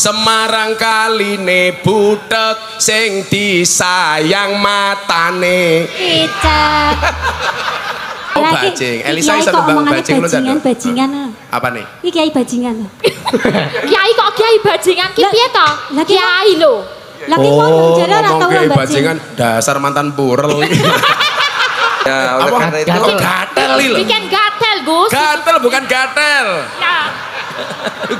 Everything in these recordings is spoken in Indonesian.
Semarang kaline butek sing disayang matane. Kicak. Oh, bajing. Elisa iso tembang bajing lu bajingan, bajingan. Apa nih? Iki kiai bajingan. Kiai kok kiai bajingan ki Lah- piye to? Kiai lho. Lagi mau Oh, kayak orang bajingan dasar mantan burel. Ya, oleh Apa? karena itu Kok gatel lho. Bikin gatel, Gus. Gatel bukan gatel. Ya.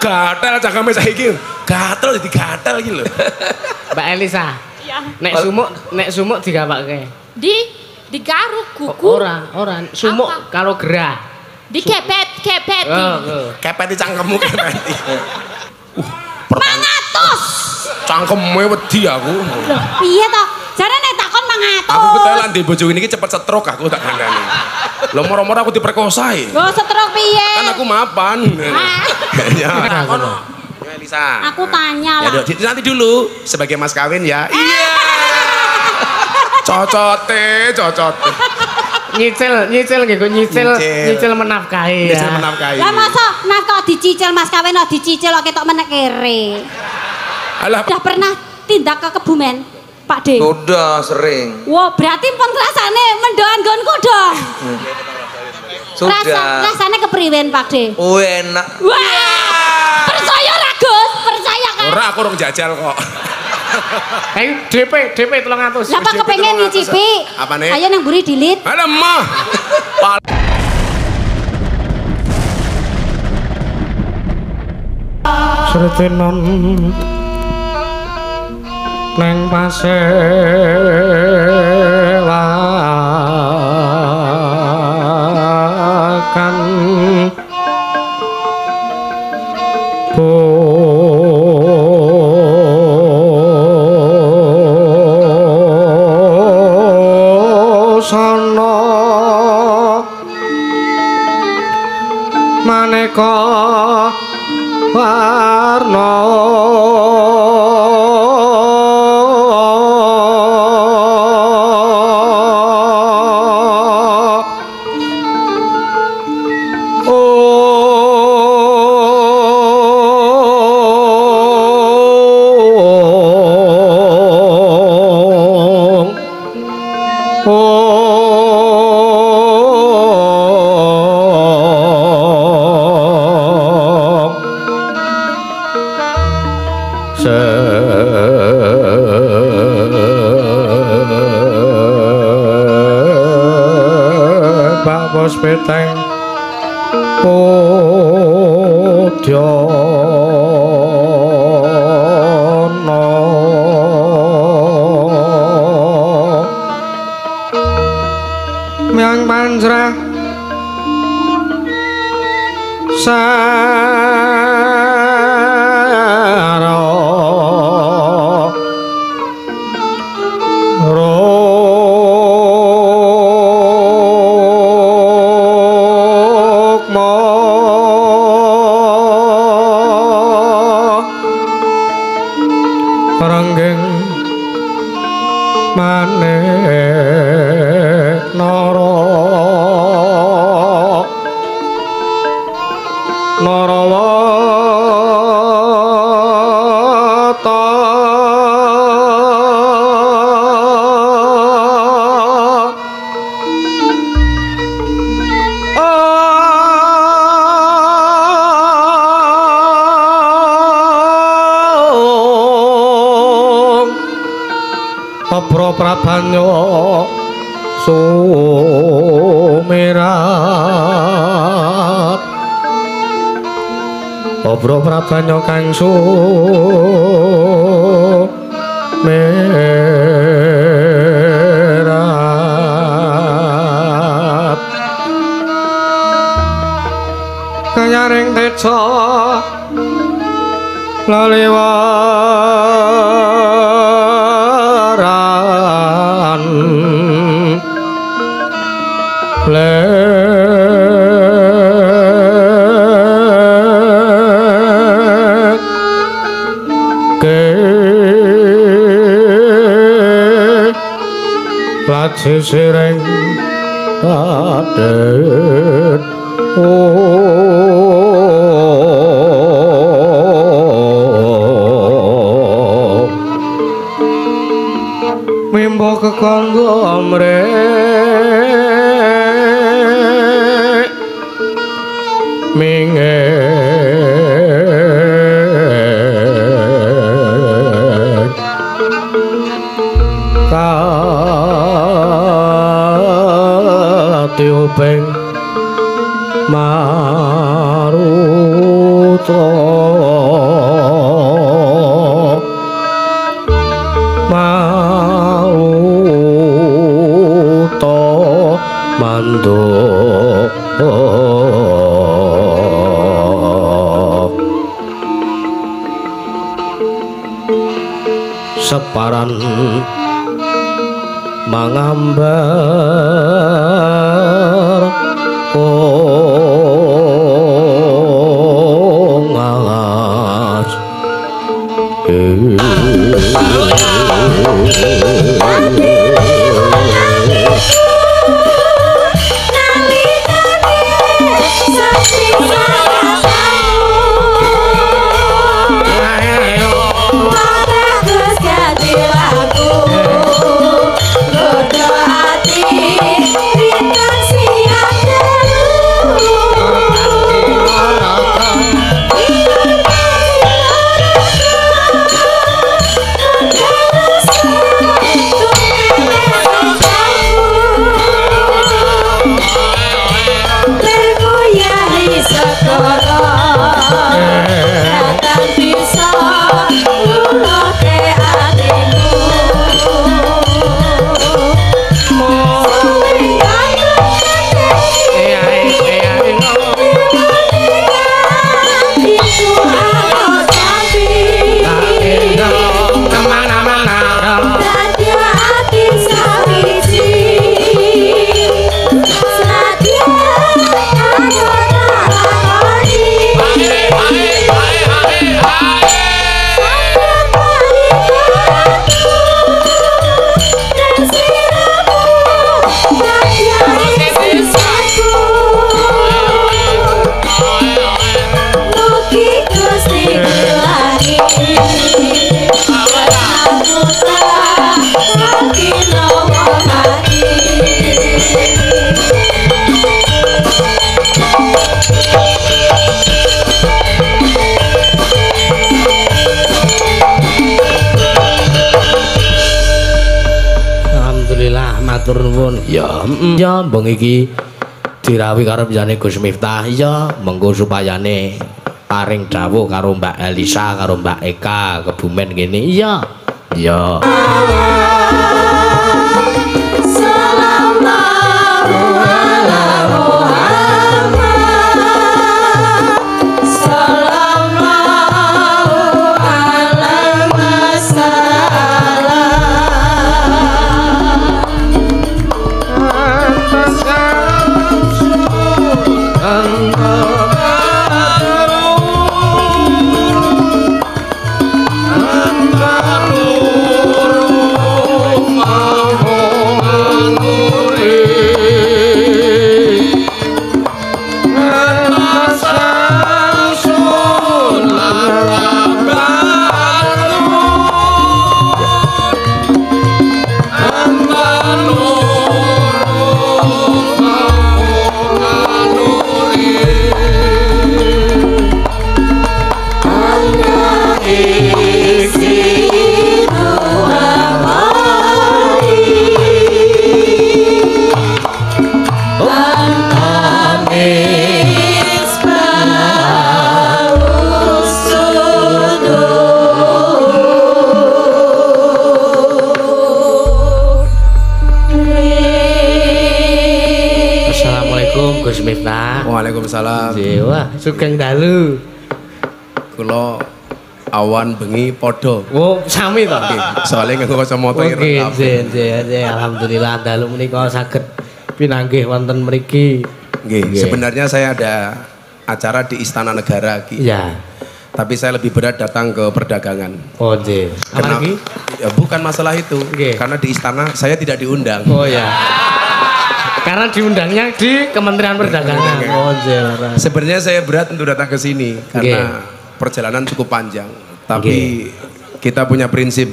Gatel cangkeme saiki. Gatel jadi gatel iki lho. Mbak Elisa, Ya. nek sumuk nek sumuk digawake. Di digaruk kuku. Ora, ora. Sumuk karo gerah. Dikepet, kepeti. Oh, oh. Kepeti cangkemmu kepeti. Uh, Mangatus. Cangkeme wedi aku. Piye to? Jare nek takon mangatus. Aku ketelan di bojo ini cepet setruk aku tak kandani. Lo moro-moro aku diperkosa e. Go setruk piye? Kan aku mapan. Ah. Ya. Aku no. Ya, Elisa. Aku tanya Ya, lah. Dok, nanti dulu sebagai mas kawin ya. Iya. Cocote, cocote. Nyicil, nyicil nggih kok nyicil, Nyicil. nyicil menafkahi ya. Bisa menafkahi. Lah masa nafkah dicicil Mas kawin kok dicicil kok ketok menek kere. Alah, Udah pernah tindak ke Kebumen, Pak De? Udah sering. Wah, berarti pun rasane mendoan gonku dong. Rasa Sudah. rasane kepriwen Pak De? Oh, enak. Wah! Percaya ra Gus? Percaya kan? ora aku rong jajal kok. Ayo DP, DP 300. Lah kok kepengen tolong atus, nyicipi? apa nih? Ayo nang buri dilit. Alah, mah. Sretinon neng paselakan. Busana maneka peteng Udyono Miang pancerah. Sa قرضا kanya kang su me Kanyaring teca laliwa sisiring adat. Oh. Mimba kekanggo amre. Mingeh beng marutra. Mauta mando separan mangambar oh ngalar eh, eh. Mbong iki dirawi karo jane Gus Miftah. Ya, mengko supayane paring dawuh karo Mbak Elisa karo Mbak Eka kebumen kene. Iya. Ya. Waalaikumsalam. Wah, sugeng dalu. Kula awan bengi podo. Oh, sami to. Soalnya nganggo kacamata Oke, ireng nggih, nggih, nggih. alhamdulillah dalu menika saged pinanggih wonten mriki. Nggih, sebenarnya saya ada acara di Istana Negara Ki. Ya. Tapi saya lebih berat datang ke perdagangan. Oh, nggih. Apa lagi? Ya, bukan masalah itu. Nggih. Karena di istana saya tidak diundang. Oh ya. Karena diundangnya di Kementerian Perdagangan. Oh. Sebenarnya saya berat untuk datang ke sini karena perjalanan cukup panjang. Tapi kita punya prinsip.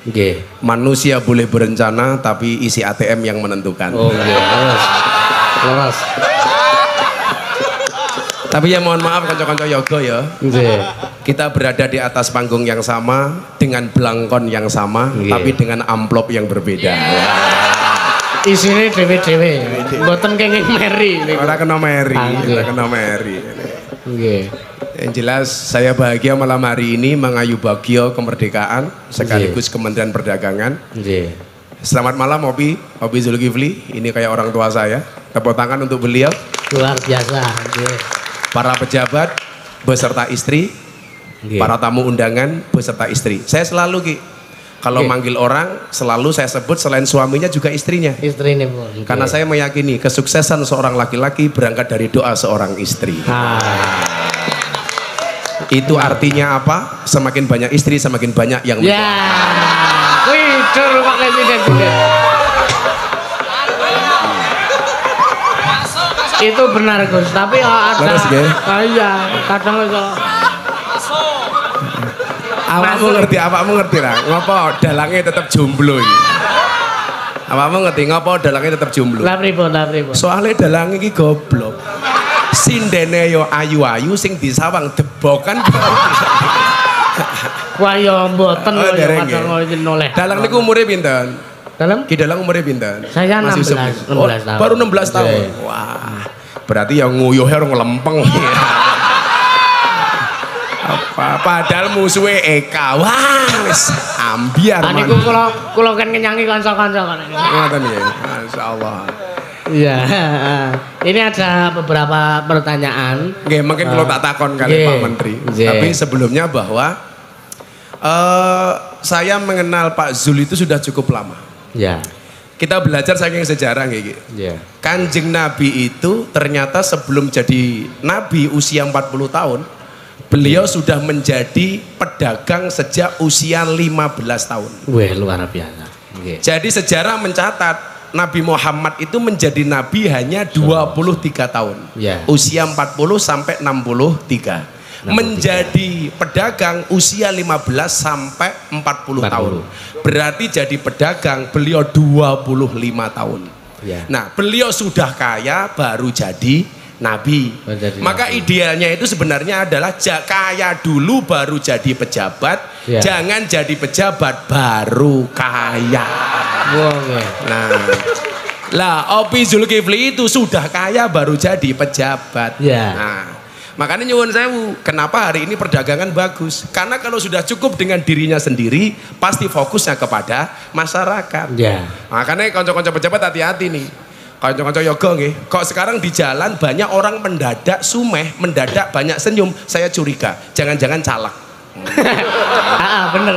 Nggih. Manusia boleh berencana tapi isi ATM yang menentukan. Oh. Leres. Leres. Tapi ya mohon maaf kanca-kanca yoga ya. Nggih. Kita berada di atas panggung yang sama dengan belangkon yang sama Nggih. tapi dengan amplop yang berbeda. Isine dhewe-dhewe. Mboten kenging meri niku. Ora kena meri, ora kena meri. Nggih. Yang jelas saya bahagia malam hari ini mengayu bagio kemerdekaan sekaligus Kementerian Perdagangan. Nggih. Selamat malam Obi, Obi Zulkifli. Ini kayak orang tua saya. Tepuk tangan untuk beliau, Luar biasa. Nggih. para pejabat beserta istri, Nggih. para tamu undangan beserta istri. Saya selalu Ki, kalau Nggih. manggil orang selalu saya sebut selain suaminya juga istrinya. Istrine pun. Nggih. Karena saya meyakini kesuksesan seorang laki-laki berangkat dari doa seorang istri. Ah. Itu artinya apa? Semakin banyak istri, semakin banyak yang Ya. Wih, dur Pak Presiden. Itu benar Gus, tapi oh, ada nggih? Oh, iya, kadang itu Awakmu ngerti, awakmu ngerti lah. Ngopo dalangnya tetap jomblo iki. Awakmu ngerti ngopo dalangnya tetap jomblo. lah pripun, lah pripun. Soalnya dalangnya iki goblok. Sindene yo ayu-ayu sing disawang debokan. Wah, ya mboten Oh, ya iki noleh. Dalang niku umure pinten? Dalam Ki dalang umure pinten? Saya Masih 16, sepuh. Oh, 16 tahun. Baru 16 tahun. Iya. Wah. Berarti yang nguyuhnya orang lempeng. Padahal musuhnya Eka. Wah, wis ambiar Ah niku kula kula kan kenyangi kanca-kanca kan. Ngoten ya. Masyaallah. Iya. Ini ada beberapa pertanyaan. Oke, mungkin kalau tak takon kali Nggih. Pak Menteri. Nggih. Tapi sebelumnya bahwa eh saya mengenal Pak Zul itu sudah cukup lama. Ya. Kita belajar saking sejarah gitu. Ya. Kanjeng Nabi itu ternyata sebelum jadi Nabi usia 40 tahun, beliau sudah menjadi pedagang sejak usia 15 tahun. Wah, luar biasa. Nggih. Jadi sejarah mencatat Nabi Muhammad itu menjadi Nabi hanya 23 tahun. Ya. Usia 40 sampai 63. 63. Menjadi pedagang usia 15 sampai 40, 40. tahun. Berarti jadi pedagang beliau 25 tahun. Ya. Nah, beliau sudah kaya baru jadi nabi. Baru jadi Maka nabi. idealnya itu sebenarnya adalah kaya dulu baru jadi pejabat, Ya. jangan jadi pejabat baru kaya. Wah, nggih. Nah, lah Opi Zulkifli itu sudah kaya baru jadi pejabat. Ya. Nah, makanya nyuwun sewu, kenapa hari ini perdagangan bagus? Karena kalau sudah cukup dengan dirinya sendiri, pasti fokusnya kepada masyarakat. Ya. Makanya konco-konco pejabat hati-hati nih. Konco-konco yoga nggih. Kok sekarang di jalan banyak orang mendadak sumeh, mendadak banyak senyum. Saya curiga, jangan-jangan calak. Ah, bener.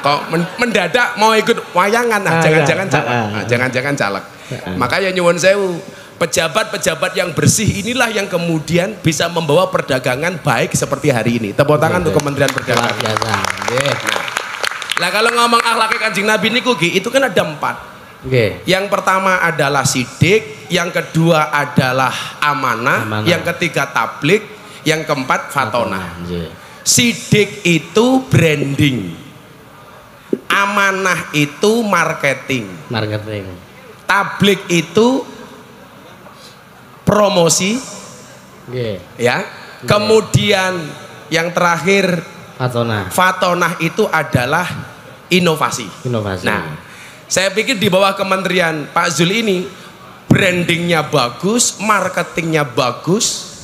Kok men- mendadak mau ikut wayangan nah, Ah, jangan-jangan iya. calak. Ah, ah. Nah, jangan-jangan calak. Ah. Makanya nyuwun sewu, pejabat-pejabat yang bersih inilah yang kemudian bisa membawa perdagangan baik seperti hari ini. Tepuk tangan untuk Kementerian Luar Perdagangan. Lah kalau ngomong akhlaknya kanjeng Nabi niku Gi, itu kan ada empat. Nggih. Yang pertama adalah sidik, yang kedua adalah amanah, Amanah. yang ketiga tablik, yang keempat fatonah. Nggih. Sidik itu branding. Amanah itu marketing. Marketing. Tablik itu promosi, Nggih. ya. Kemudian yang terakhir Fatona. fatonah itu adalah inovasi. Inovasi. Nah, saya pikir di bawah kementerian Pak Zul ini brandingnya bagus, marketingnya bagus,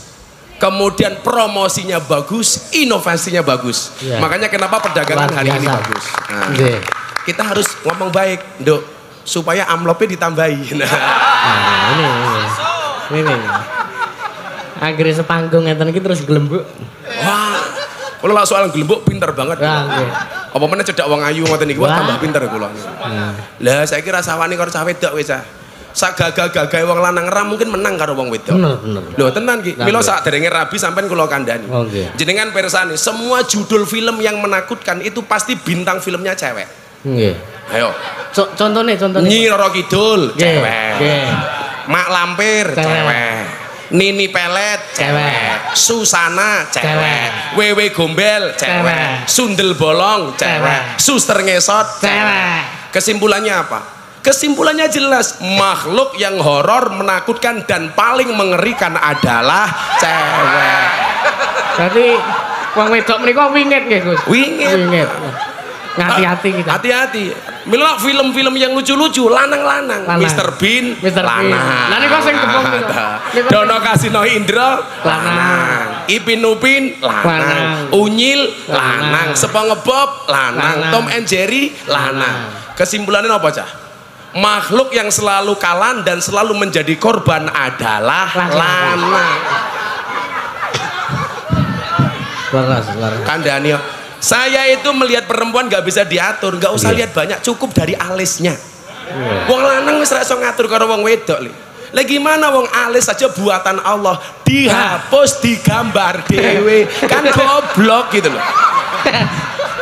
kemudian promosinya bagus, inovasinya bagus. Iya. Makanya kenapa perdagangan hari ini bagus. Nah, Nggih. kita harus ngomong baik, Dok, supaya amplopnya ditambahi. Nah, Nah, ini ini. Ini. Anggere sepanggung ngeten iki terus glembuk. wah, kalau lah soal gelembuk pinter banget. Wah, nggih. Apa mana cedak wong ayu ngoten Wah. tambah pinter kula. Nah. Lah saya kira sawani karo cah wedok wis ah. Sak gagah-gagahe wong lanang ram mungkin menang karo wong wedok. Bener, bener. Lho tenan ki, Nah, mila nggih. sak derenge rabi sampean kula kandhani. Oh, nggih. Jenengan persane, semua judul film yang menakutkan itu pasti bintang filmnya cewek. Nggih. Ayo. Co- Contohnya, contohnya. Nyi Roro Kidul Nggih, cewek. Mak Lampir Cewek. Nini Pelet Cewek. Susana cewek. Wewe Gombel cewek. Sundel Bolong cewek Cewek. Suster Ngesot Cewek. Kesimpulannya apa? Kesimpulannya jelas, makhluk yang horor, menakutkan dan paling mengerikan adalah cewek. Berarti wong wedok menika wingit nggih, Gus. Wingit. Wingit. Ngati-hati kita. Hati-hati. Mila film-film yang lucu-lucu, lanang-lanang. Lanang. Mr. Bean. Bean. lanang. Lah niku sing tepung Dono Kasino Indro, Lanang. Ipin Upin, lanang. Lanang. Unyil, lanang. Lanang. Sepongebob, lanang. Lanang. Tom and Jerry, lanang. Kesimpulannya apa, Cah? Makhluk yang selalu kalah dan selalu menjadi korban adalah Lanang. lanang. Leres, leres. Kandani, saya itu melihat perempuan nggak bisa diatur, nggak usah Iya. lihat banyak, cukup dari alisnya. Wong lanang wis ra iso ngatur karo wong wedok li. Lah gimana wong alis saja buatan Allah dihapus digambar dewe kan goblok gitu loh.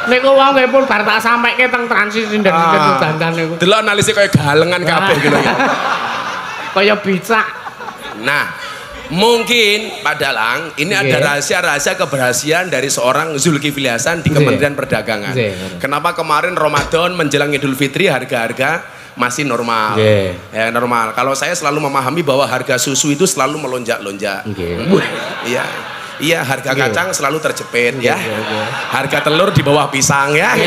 Niku wong nggih pun bar tak sampeke teng transis sinten Ah. dandan niku. Delok analisnya kayak galengan kabeh gitu ya. Kaya bicak. Nah, mungkin Pak Dalang ini ada Oke. rahasia-rahasia keberhasilan dari seorang Zulkifli Hasan di. Kementerian Perdagangan. Oke. Kenapa kemarin Ramadan menjelang Idul Fitri harga-harga masih normal? Oke. Ya normal. Kalau saya selalu memahami bahwa harga susu itu selalu melonjak-lonjak. Iya. Iya, harga Oke. kacang selalu terjepit ya. Oke, oke. Harga telur di bawah pisang ya.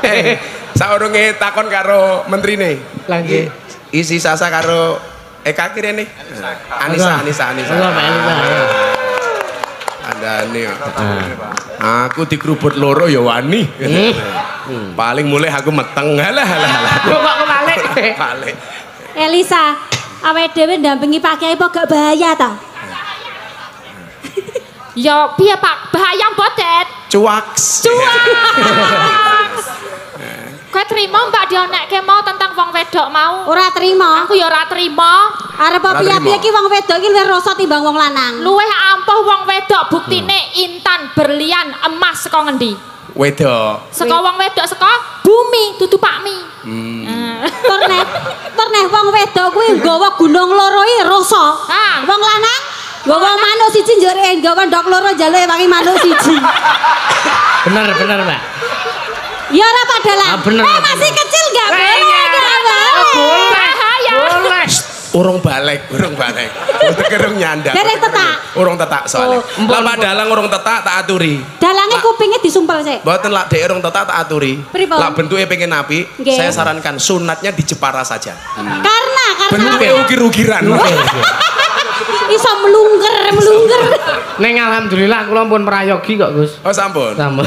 Eh, saurunge takon karo menterine. Lagi. Isi sasa karo Eka kira nih. Anissa, Anissa, Anissa. Ayo. Ada nih. Ah. Aku dikerubut loro ya wani. Hmm. Paling mulai aku meteng. Halah, halah, halah. Kok kok kebalik? Balik. Elisa, awake dhewe ndampingi Pak Kiai kok gak bahaya ta? Ya piye Pak? Bahaya mboten. Cuaks. Kowe trimo Mbak dionekke mau tentang wong wedok mau? Ora trima. Aku ya ora trimo. Arep Ora piye-piye trima. ki wong wedok iki luwih rasa timbang wong lanang. Luweh ampuh wong wedok buktine intan, berlian, emas saka ngendi? Wedok. Saka wong wedok saka bumi, dudu pakmi. Hmm. Eh. Tur neh, tur neh wong wedok kuwi nggawa gunung loro iki rasa. Ah. Wong lanang nggawa manuk siji njere nggawa ndok loro jaluke wangi manuk siji. Bener, bener, Mbak. Ya ora Pak Dalang. Ah, bener, Eh, bener. masih kecil gak Eh, boleh, iya. gak boleh. Bahaya. Boleh. Urung balik, urung balik. Untuk urung nyandang. Derek tetak. Urung tetak soalnya. Oh, Lah Pak Dalang urung tetak tak aturi. Dalange Lah, kupinge disumpel sik. Mboten lah dek urung tetak tak aturi. Lah bentuknya pengen api, Nggih. saya sarankan sunatnya di Jepara saja. Karena karena Bentuknya ukir-ukiran. iso melungker, melungker. Ning alhamdulillah kula pun prayogi kok, Gus. Oh sampun. Sampun.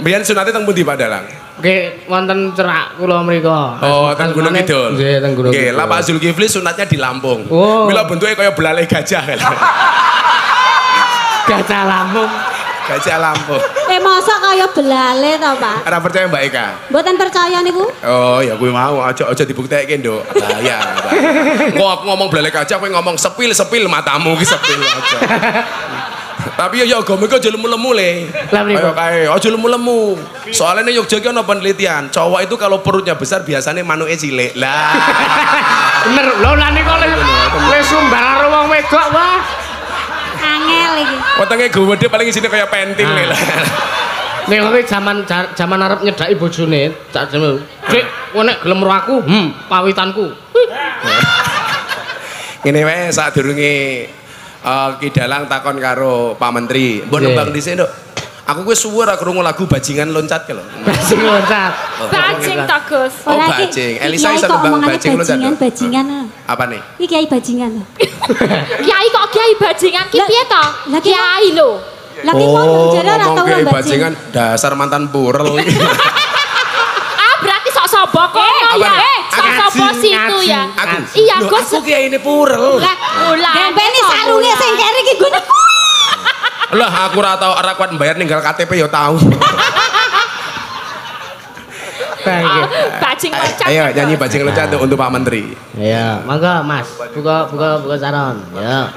Biyen sunatnya teng pundi Pak Dalang? Nggih wonten cerak kula mrika. Oh, teng Gunung Kidul. Nggih, teng Gunung Nggih, Kidul. lah Pak Zulkifli sunatnya di Lampung. Oh. Mila bentuknya kayak belalai gajah. Gajah Lampung. gajah Lampung. Eh masa kaya belale to, Pak? Ora percaya Mbak Eka? Mboten percaya niku? Oh ya gue mau aja aja dibuktekke nduk. Bahaya. Kok aku ngomong belalai gajah kowe ngomong sepil sepil matamu ki sepil aja. Tapi ya ya agama iki aja lemu-lemu le. Ayo kae aja lemu-lemu. Soalnya nih Yogyakarta ana penelitian, cowok itu kalau perutnya besar biasanya manuke cilik. Lah. Bener, lho lah niku le sumbar wong wedok wah. Angel iki. Wetenge gede paling isine kayak pentil Ah. le lah. Nek kowe zaman zaman arep nyedaki bojone, tak jane. Dik, kowe nek gelem aku, hmm, pawitanku. Ngene wae sadurunge eh Ki Dalang takon karo Pak Menteri. Mbok nembang dhisik, Nduk. Aku kuwi suwur aku krungu lagu bajingan loncat ke lho. Bajing loncat. Bajing to, Gus. Oh, Ki. bajing. Ki Elisa iso kok nembang bajing loncat, Bajingan, bajingan. Apa nih? Iki kiai bajingan. Kiai kok kiai bajingan ki piye to? lah, Ki- Kiai lho. Lah ki mau jare ora tau bajingan dasar mantan purel. Ah, berarti sok sobo kono apa ya. nih? Eh, sok Ngaji, sobo situ ngaji. ya. aku. Iya, Gus. Aku kiai ini purel. Lah, ulah. Gempeni sarunge sing kere iki gune. Lah aku ora tau ora kuat bayar ninggal KTP ya tahu. Baik. Bajing loncat. Ayo nyanyi bajing loncat untuk- Pak Menteri. Ya, mangga Mas. Buka buka buka saron. Ya.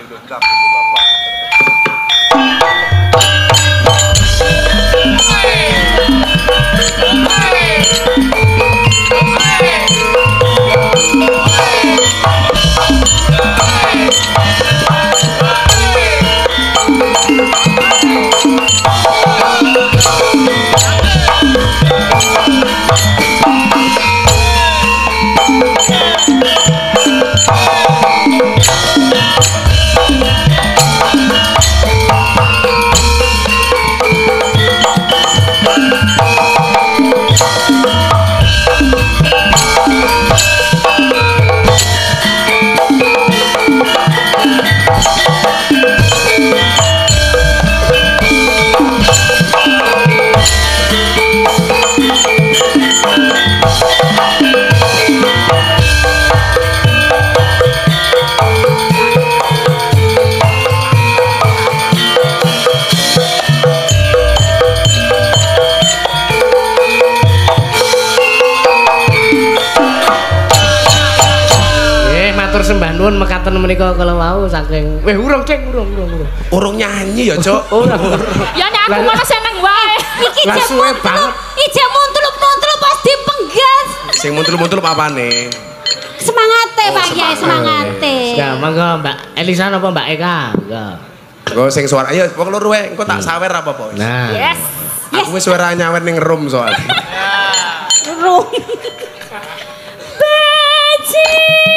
Ngaten menika kalau mau saking weh urung cek urung urung urung. Urung nyanyi ya, Cok. Ora. Ya nek aku Lah- malah seneng wae. Iki suwe banget. ijek muntulup-muntulup pas dipenggas. Sing apa nih? Semangate Oh, Pak Kiai, semangate. Ya, monggo Mbak Elisa napa Mbak Eka? Monggo. Gue sing suara, ayo wong loro wae, engko tak sawer apa, Bos? Nah. Yes. Aku wis suara nyawer ning room soalnya. Rung. Joget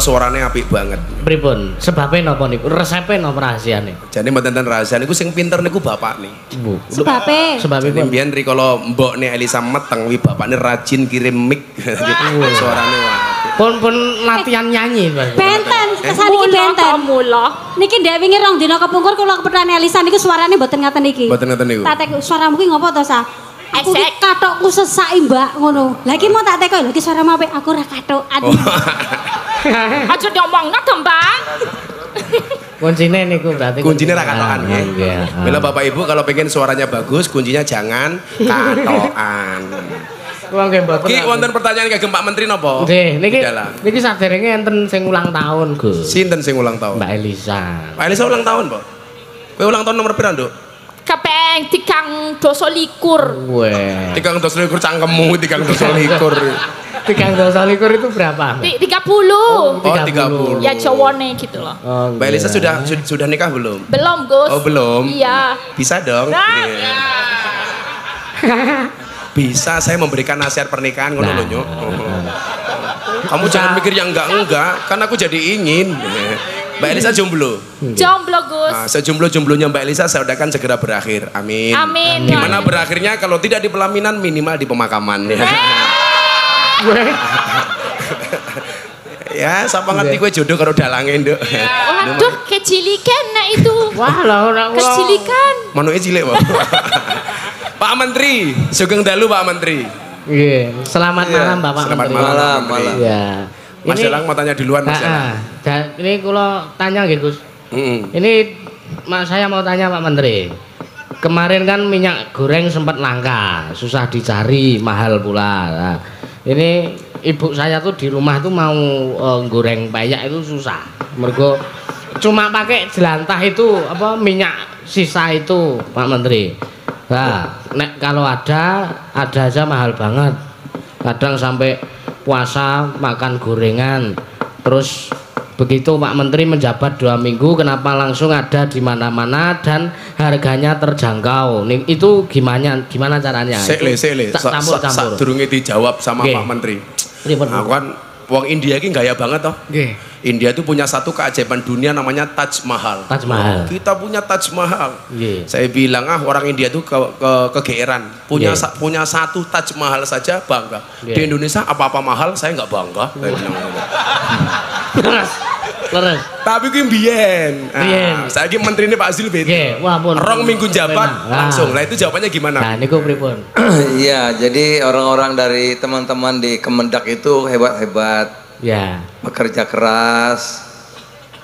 kok suarane apik banget. pripun? Sebabnya napa niku? Resepe napa rahasiane? Jadi mboten ten rahasia niku sing pinter niku bapak nih. Bu. Sebabe. Sebabnya Jadi mbiyen rikala mbok nih Elisa meteng wi bapakne rajin kirim mic. suarane wah. pun pun latihan nyanyi Mas. Benten, kesan iki Mula benten. mula. Niki ndek wingi rong dina kepungkur kula kepethane Elisa niku suarane mboten ngaten iki. Mboten ngoten niku. Tak tek suaramu ki ngopo to, Sa? Aku ki Esek. katokku sesaki, Mbak, ngono. Lah iki mau tak tekoki lho iki suaramu apik, aku ora katokan. Oh. Aja diomongno to, Bang. Kuncine niku berarti Kuncinya ra katokan nggih. Bila Bapak Ibu kalau pengen suaranya bagus, kuncinya jangan katokan. Wong nggih mboten. Ki wonten pertanyaan kagem Pak Menteri napa? Nggih, niki niki saderenge enten sing ulang tahun, Gus. Sinten sing ulang tahun? Mbak Elisa. Pak Elisa ulang tahun, Pak. Kowe ulang tahun nomor pira, Nduk? Kepeng tikang dosa likur. Weh. Tigang dosa likur cangkemmu, tigang dosa likur. Tigang dosa likur itu berapa? Mbak? Ti- 30. Oh, 30. Ya Jawane gitu loh. Oh, Mbak Elisa nggih. sudah sudah, sudah nikah belum? Belum, Gus. Oh, belum. Iya. Bisa dong. Nah. Iya. Bisa saya memberikan nasihat pernikahan ngono lho, Nyuk. Kamu jangan mikir yang enggak-enggak, kan aku jadi ingin. Mbak Elisa jomblo. Jomblo, Gus. Nah, sejomblo-jomblonya Mbak Elisa saya udakan segera berakhir. Amin. Amin. Gimana berakhirnya kalau tidak di pelaminan minimal di pemakaman. Eh. Weh. Ya, sapa ngerti kowe jodoh karo dalange, Nduk. Waduh, kecilikan nak itu. Wah, lah ora kula. Kecilikan. Manuke cilik, Pak. Pak Menteri, sugeng dalu Pak Menteri. Nggih, selamat Iya, malam Bapak Selamat Menteri. malam, Malam, Pak Menteri. malam. Iya. Mas Elang mau tanya duluan, Mas Ah, Elang. ah. Dan ini kula tanya nggih, Gus. Heeh. Ini Mas saya mau tanya Pak Menteri. Kemarin kan minyak goreng sempat langka, susah dicari, mahal pula. Nah, ini ibu saya tuh di rumah tuh mau eh, goreng payak itu susah. Mergo cuma pakai jelantah itu apa minyak sisa itu Pak Menteri. Nah, nek kalau ada ada aja mahal banget. Kadang sampai puasa makan gorengan. Terus begitu Pak Menteri menjabat dua minggu, kenapa langsung ada di mana-mana dan harganya terjangkau? Nih, itu gimana gimana caranya? Sik le, sik le. Tak campur-campur. Sadurunge dijawab sama Nggih. Pak Menteri. Bu? Aku kan wong India iki gaya banget toh. Nggih. India itu punya satu keajaiban dunia namanya Taj Mahal. Taj Mahal. Kita punya Taj Mahal. Nggih. Saya bilang ah orang India itu ke, ke kegeeran. Punya Nggih. sa- punya satu Taj Mahal saja bangga. Nggih. Di Indonesia apa-apa mahal saya nggak bangga. Saya bilang. Leres. Tapi kuwi mbiyen. Mbiyen. Ah, saiki menterine Pak Zul beda. Nggih, wah pun. Rong minggu jabat langsung. Ah. Lah itu jawabannya gimana? Nah, niku pripun? Iya, jadi orang-orang dari teman-teman di Kemendak itu hebat-hebat, Ya. bekerja keras,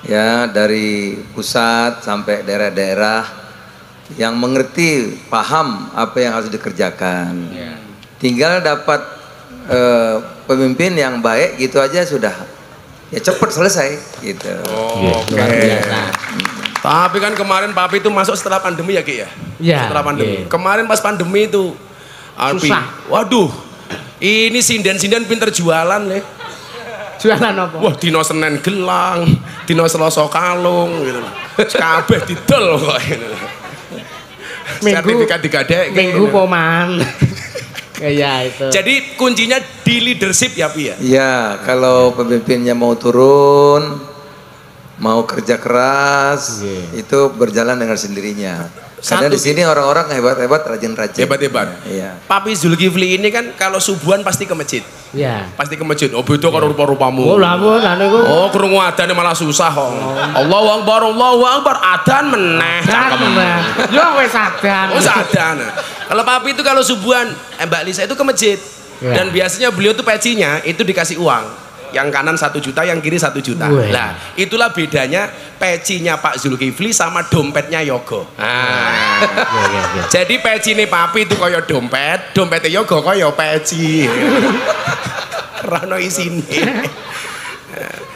ya dari pusat sampai daerah-daerah yang mengerti, paham apa yang harus dikerjakan. Tinggal dapat eh, pemimpin yang baik gitu aja sudah, ya cepat selesai gitu. Nggih, Oke. luar biasa. Tapi kan kemarin Papi itu masuk setelah pandemi ya Ki ya? Ya, Setelah pandemi. iya. Kemarin pas pandemi itu Alpi, Susah. waduh. Ini sinden-sinden pinter jualan le. Jualan apa? Wah, dino Senin gelang, dino Selasa kalung gitu. Kabeh didol kok. gitu. Sertifikat digadek Minggu poman. Iya itu. Jadi kuncinya di leadership ya Pi ya? Iya, kalau pemimpinnya mau turun, mau kerja keras, Iya. itu berjalan dengan sendirinya. Karena Satu- di sini orang-orang hebat-hebat, rajin-rajin. Hebat-hebat. Iya. Papi Zulkifli ini kan kalau subuhan pasti ke masjid. Ya. Pasti ke masjid. Oh beda karo rupa-rupamu. Oh lah niku. Oh, krungu adzane malah susah kok. Allahu Akbar, Allahu Akbar, adzan meneh. Nah, Yo wis sadan. Oh, adzan. Kalau papi itu kalau subuhan, eh, Mbak Lisa itu ke masjid. Ya. Dan biasanya beliau tuh pecinya itu dikasih uang. Yang kanan satu juta, yang kiri satu juta. Weh. Nah, itulah bedanya pecinya Pak Zulkifli sama dompetnya Yogo. Ah. Iya iya iya. Jadi peci nih papi itu kaya dompet, dompetnya Yogo kaya peci. Rano isine.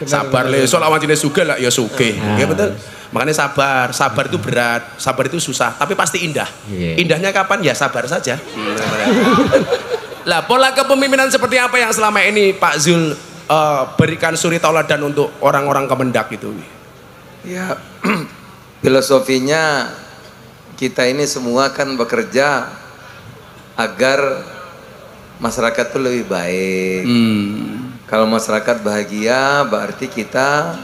sabar le, soal awan jenis suge lah ya suge. Ya betul. Makanya sabar, sabar itu berat, sabar itu susah, tapi pasti indah. Iya. Indahnya kapan? Ya sabar saja. lah pola kepemimpinan seperti apa yang selama ini Pak Zul eh, berikan suri tauladan untuk orang-orang Kemendak itu? Ya, filosofinya kita ini semua kan bekerja agar masyarakat itu lebih baik. Hmm. Kalau masyarakat bahagia, berarti kita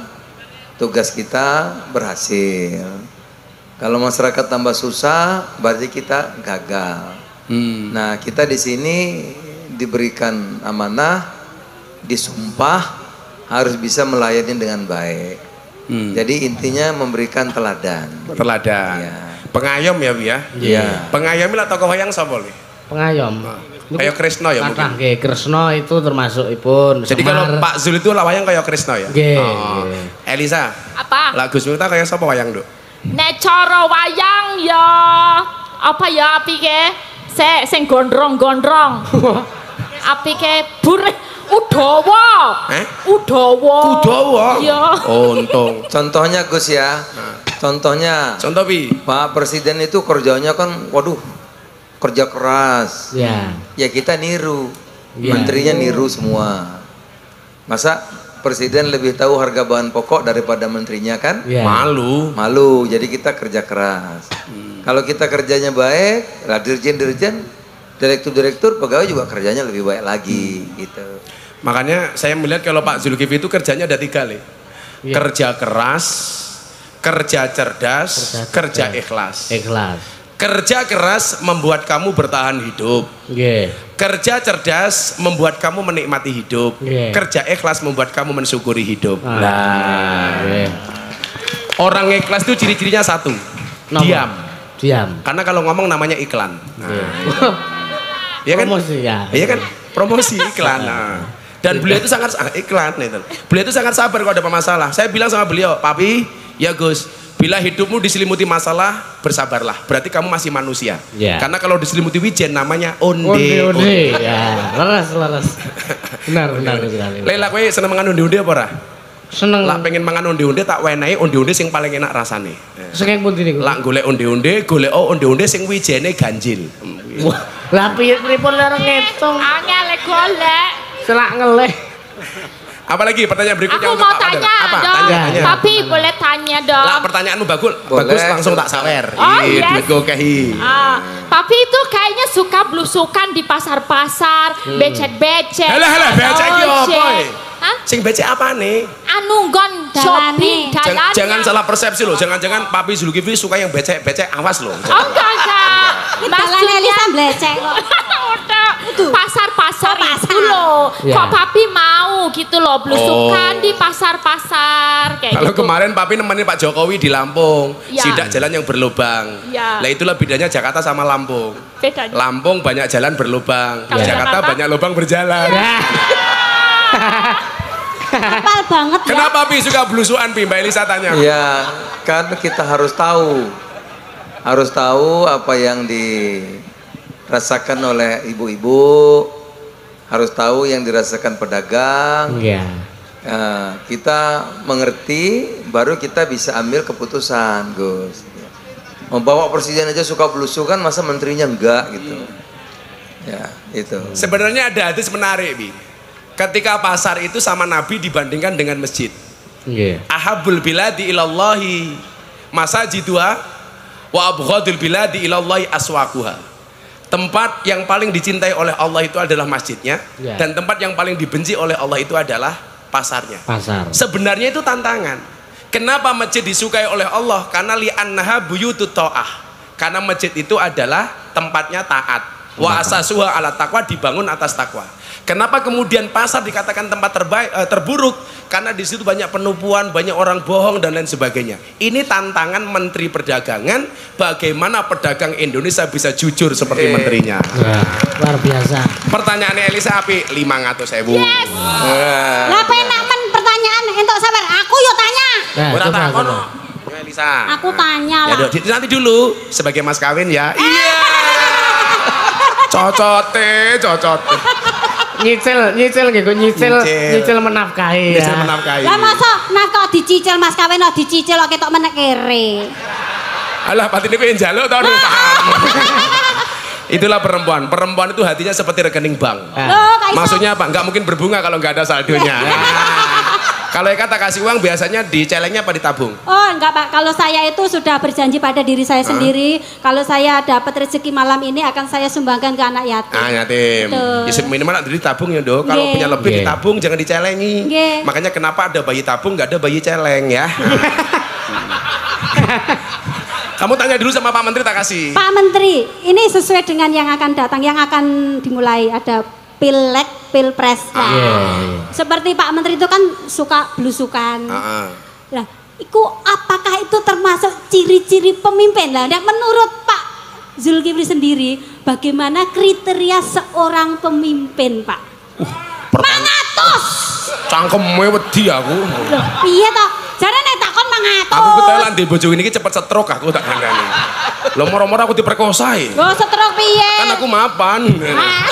tugas kita berhasil. Kalau masyarakat tambah susah, berarti kita gagal. Hmm. Nah, kita di sini diberikan amanah, disumpah harus bisa melayani dengan baik. Hmm. Jadi intinya memberikan teladan. Teladan. Iya. Pengayom ya, Bu ya. Iya. Pengayom lah tokoh yang sapa Le? Pengayom. Kayak Krisna ya Kathah mungkin. nggih Kresna itu termasuk ipun. Jadi kalau Pak Zul itu lah wayang kayak Krisna ya? Nggih, Oh. Elisa, Apa? lah Gus Miftah kayak siapa wayang, Duk? Nek cara wayang ya apa ya apike? Se sing gondrong-gondrong. apike bur Udawa. Eh? Udawa. Kudawa. Iya. Untung. Contohnya Gus ya. Contohnya Contoh Pi. Pak Presiden itu kerjanya kan waduh kerja keras. Ya. Ya kita niru. Iya. Menterinya niru semua. Masa Presiden lebih tahu harga bahan pokok daripada menterinya kan? Ya. Malu. Malu, jadi kita kerja keras. Kalau kita kerjanya baik, lah dirjen-dirjen, direktur-direktur, pegawai juga kerjanya lebih baik lagi gitu. Makanya saya melihat kalau Pak Zulkifli itu kerjanya ada tiga, Le. Iya. Kerja keras, kerja cerdas, Kerja kerja ikhlas. Ikhlas. Kerja keras membuat kamu bertahan hidup. Nggih. Kerja cerdas membuat kamu menikmati hidup. Iya. Kerja ikhlas membuat kamu mensyukuri hidup. Nah, nggih. Orang ikhlas itu ciri-cirinya satu. Napa? Diam. Diam. Karena kalau ngomong namanya iklan. Iya kan? Promosi ya. Iya kan? Promosi iklan. Nah. Dan beliau itu sangat ah, iklan itu. Beliau itu sangat sabar kalau ada masalah. Saya bilang sama beliau, "Papi, ya Gus, bila hidupmu diselimuti masalah, bersabarlah. Berarti kamu masih manusia. Iya. Karena kalau diselimuti wijen namanya onde. Onde onde. Ya, leres leres. Benar benar sekali. Lela kowe seneng mangan onde-onde apa ora? Seneng. Lah pengen mangan onde-onde tak wenehi onde-onde sing paling enak rasane. Sing pundi niku? Lah golek onde-onde, golek oh onde-onde sing wijene ganjil. Lah piye pripun ora ngitung? Angel golek. Selak ngeleh. Apalagi pertanyaan berikutnya Aku untuk mau Pak tanya Apa? dong. Tanya, tanya. Tapi boleh tanya dong. Lah pertanyaanmu bagus, Boleh. bagus langsung tak sawer. Oh, Ih, yes. duit gue kehi. Ah, papi itu kayaknya suka blusukan di pasar-pasar, becek-becek. Halah halah becek iki apa? Hah? Sing becek apa nih? Anu gon Dalane. Jangan, jangan salah persepsi loh, jangan-jangan Papi Zulkifli suka yang becek-becek, awas loh. Oh enggak enggak. Dalan Elisa blecek kok. Pasar-pasar Oh, pasar. itu loh. Kok papi mau gitu loh blusukan Oh. di pasar-pasar kayak Kalau gitu. kemarin Papi nemenin Pak Jokowi di Lampung, Ya. sidak jalan yang berlubang. Ya. Lah itulah bedanya Jakarta sama Lampung. bedanya. Lampung banyak jalan berlubang, Jakarta Jakarta? banyak lubang berjalan. Apal banget ya. Kenapa Pi suka blusuan Pi? Mbak Elisa tanya. Ya, kan kita harus tahu. Harus tahu apa yang dirasakan oleh ibu-ibu. Harus tahu yang dirasakan pedagang. Iya. Ya, kita mengerti, baru kita bisa ambil keputusan, Gus. Membawa presiden aja suka belusukan, masa menterinya enggak gitu. Ya, itu. Sebenarnya ada hadis menarik Bi. Ketika pasar itu sama Nabi dibandingkan dengan masjid. Nggih. Ahabul biladi ilallahi masajiduha wa abghadul biladi ilallahi aswaquha. Tempat yang paling dicintai oleh Allah itu adalah masjidnya Ya. dan tempat yang paling dibenci oleh Allah itu adalah pasarnya. Pasar. Sebenarnya itu tantangan. Kenapa masjid disukai oleh Allah? Karena li'annaha buyutut ta'ah. Karena masjid itu adalah tempatnya taat. Wa asasuha ala taqwa dibangun atas takwa. Kenapa kemudian pasar dikatakan tempat terbaik eh, terburuk? Karena di situ banyak penipuan, banyak orang bohong dan lain sebagainya. Ini tantangan Menteri Perdagangan bagaimana pedagang Indonesia bisa jujur seperti Eh. menterinya. Wah, luar biasa. Pertanyaannya Elisa api 500 sewu. Yes. Lah penak men pertanyaan entuk sabar. Aku yo tanya. Nah, Ora coba takon. coba. Ya, Elisa. Aku tanya Ya lah. dok, nanti dulu sebagai mas kawin ya. Iya. Cocote, cocote. Nyicil, nyicil nggih, kok nyicil, Nyicil. nyicil menafkahi ya. menafkahi. Lah masa nafkah dicicil Mas kawin kok dicicil kok ketok menek kere. Alah, pati ini pengen jaluk tau nih, paham. Itulah perempuan. Perempuan itu hatinya seperti rekening bank. Loh, Maksudnya apa? Nggak mungkin berbunga kalau nggak ada saldonya. Kalau Eka tak kasih uang biasanya di celengnya apa ditabung? Oh enggak Pak, kalau saya itu sudah berjanji pada diri saya sendiri, kalau saya dapat rezeki malam ini akan saya sumbangkan ke anak yatim. Ah yatim. Betul. Ya, minimal ada ditabung ya dok. Kalau punya lebih Nggih. ditabung jangan dicelengi. Makanya kenapa ada bayi tabung nggak ada bayi celeng ya? Kamu tanya dulu sama Pak Menteri tak kasih. Pak Menteri, ini sesuai dengan yang akan datang, yang akan dimulai ada pilek, pilpres. Nah, Iya, iya. Seperti Pak Menteri itu kan suka belusukan. Ah, ah. Lah, itu apakah itu termasuk ciri-ciri pemimpin? Lah, nah, menurut Pak Zulkifli sendiri, bagaimana kriteria seorang pemimpin, Pak? Mangatus. Cangkemnya wedi aku. Loh, piye toh? Jare nek takon mangatus. Aku ketelan di bojo ini cepet stroke aku tak kandani. Lo moro-moro aku diperkosa ya. Loh, setruk piye? Kan aku mapan. Ah.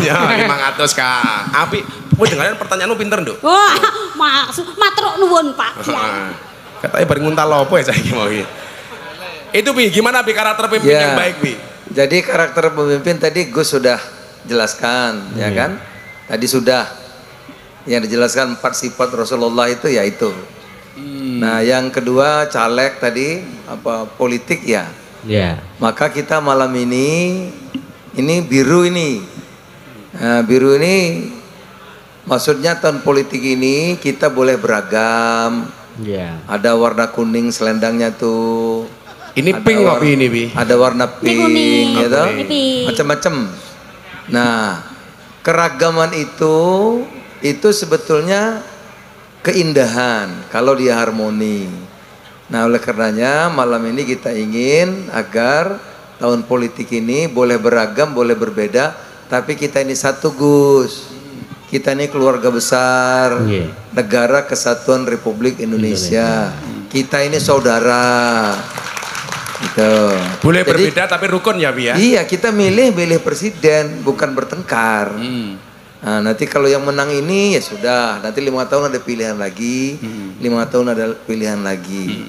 Ya, 500 kak. Api, kowe dengerin pertanyaanmu pinter, Nduk. Wah, maksud matruk nuwun, Pak. Kiai. Ah. Katanya bareng nguntal apa ya saya mau ini. Itu Pi, gimana Pi karakter pemimpin Ya. yang baik Pi? Jadi karakter pemimpin tadi Gus sudah jelaskan, ya kan? Tadi sudah yang dijelaskan empat sifat Rasulullah itu ya itu. Nah, yang kedua caleg tadi apa politik ya. Ya. Maka kita malam ini ini biru ini. Nah, biru ini maksudnya tahun politik ini kita boleh beragam. Ya. Ada warna kuning selendangnya tuh. Ini Ada pink warna- kopi ini, Bi. Ada warna pink, kuning. gitu. Pink. Macam-macam. Nah, keragaman itu itu sebetulnya keindahan kalau dia harmoni. Nah, oleh karenanya malam ini kita ingin agar tahun politik ini boleh beragam, boleh berbeda, tapi kita ini satu Gus. Kita ini keluarga besar, Iya. negara kesatuan Republik Indonesia. Kita ini saudara. Gitu. Boleh Jadi, berbeda tapi rukun ya, Bi ya. Iya, kita milih milih presiden, bukan bertengkar. Hmm. Nah, nanti kalau yang menang ini ya sudah, nanti lima tahun ada pilihan lagi, Hmm. lima tahun ada pilihan lagi.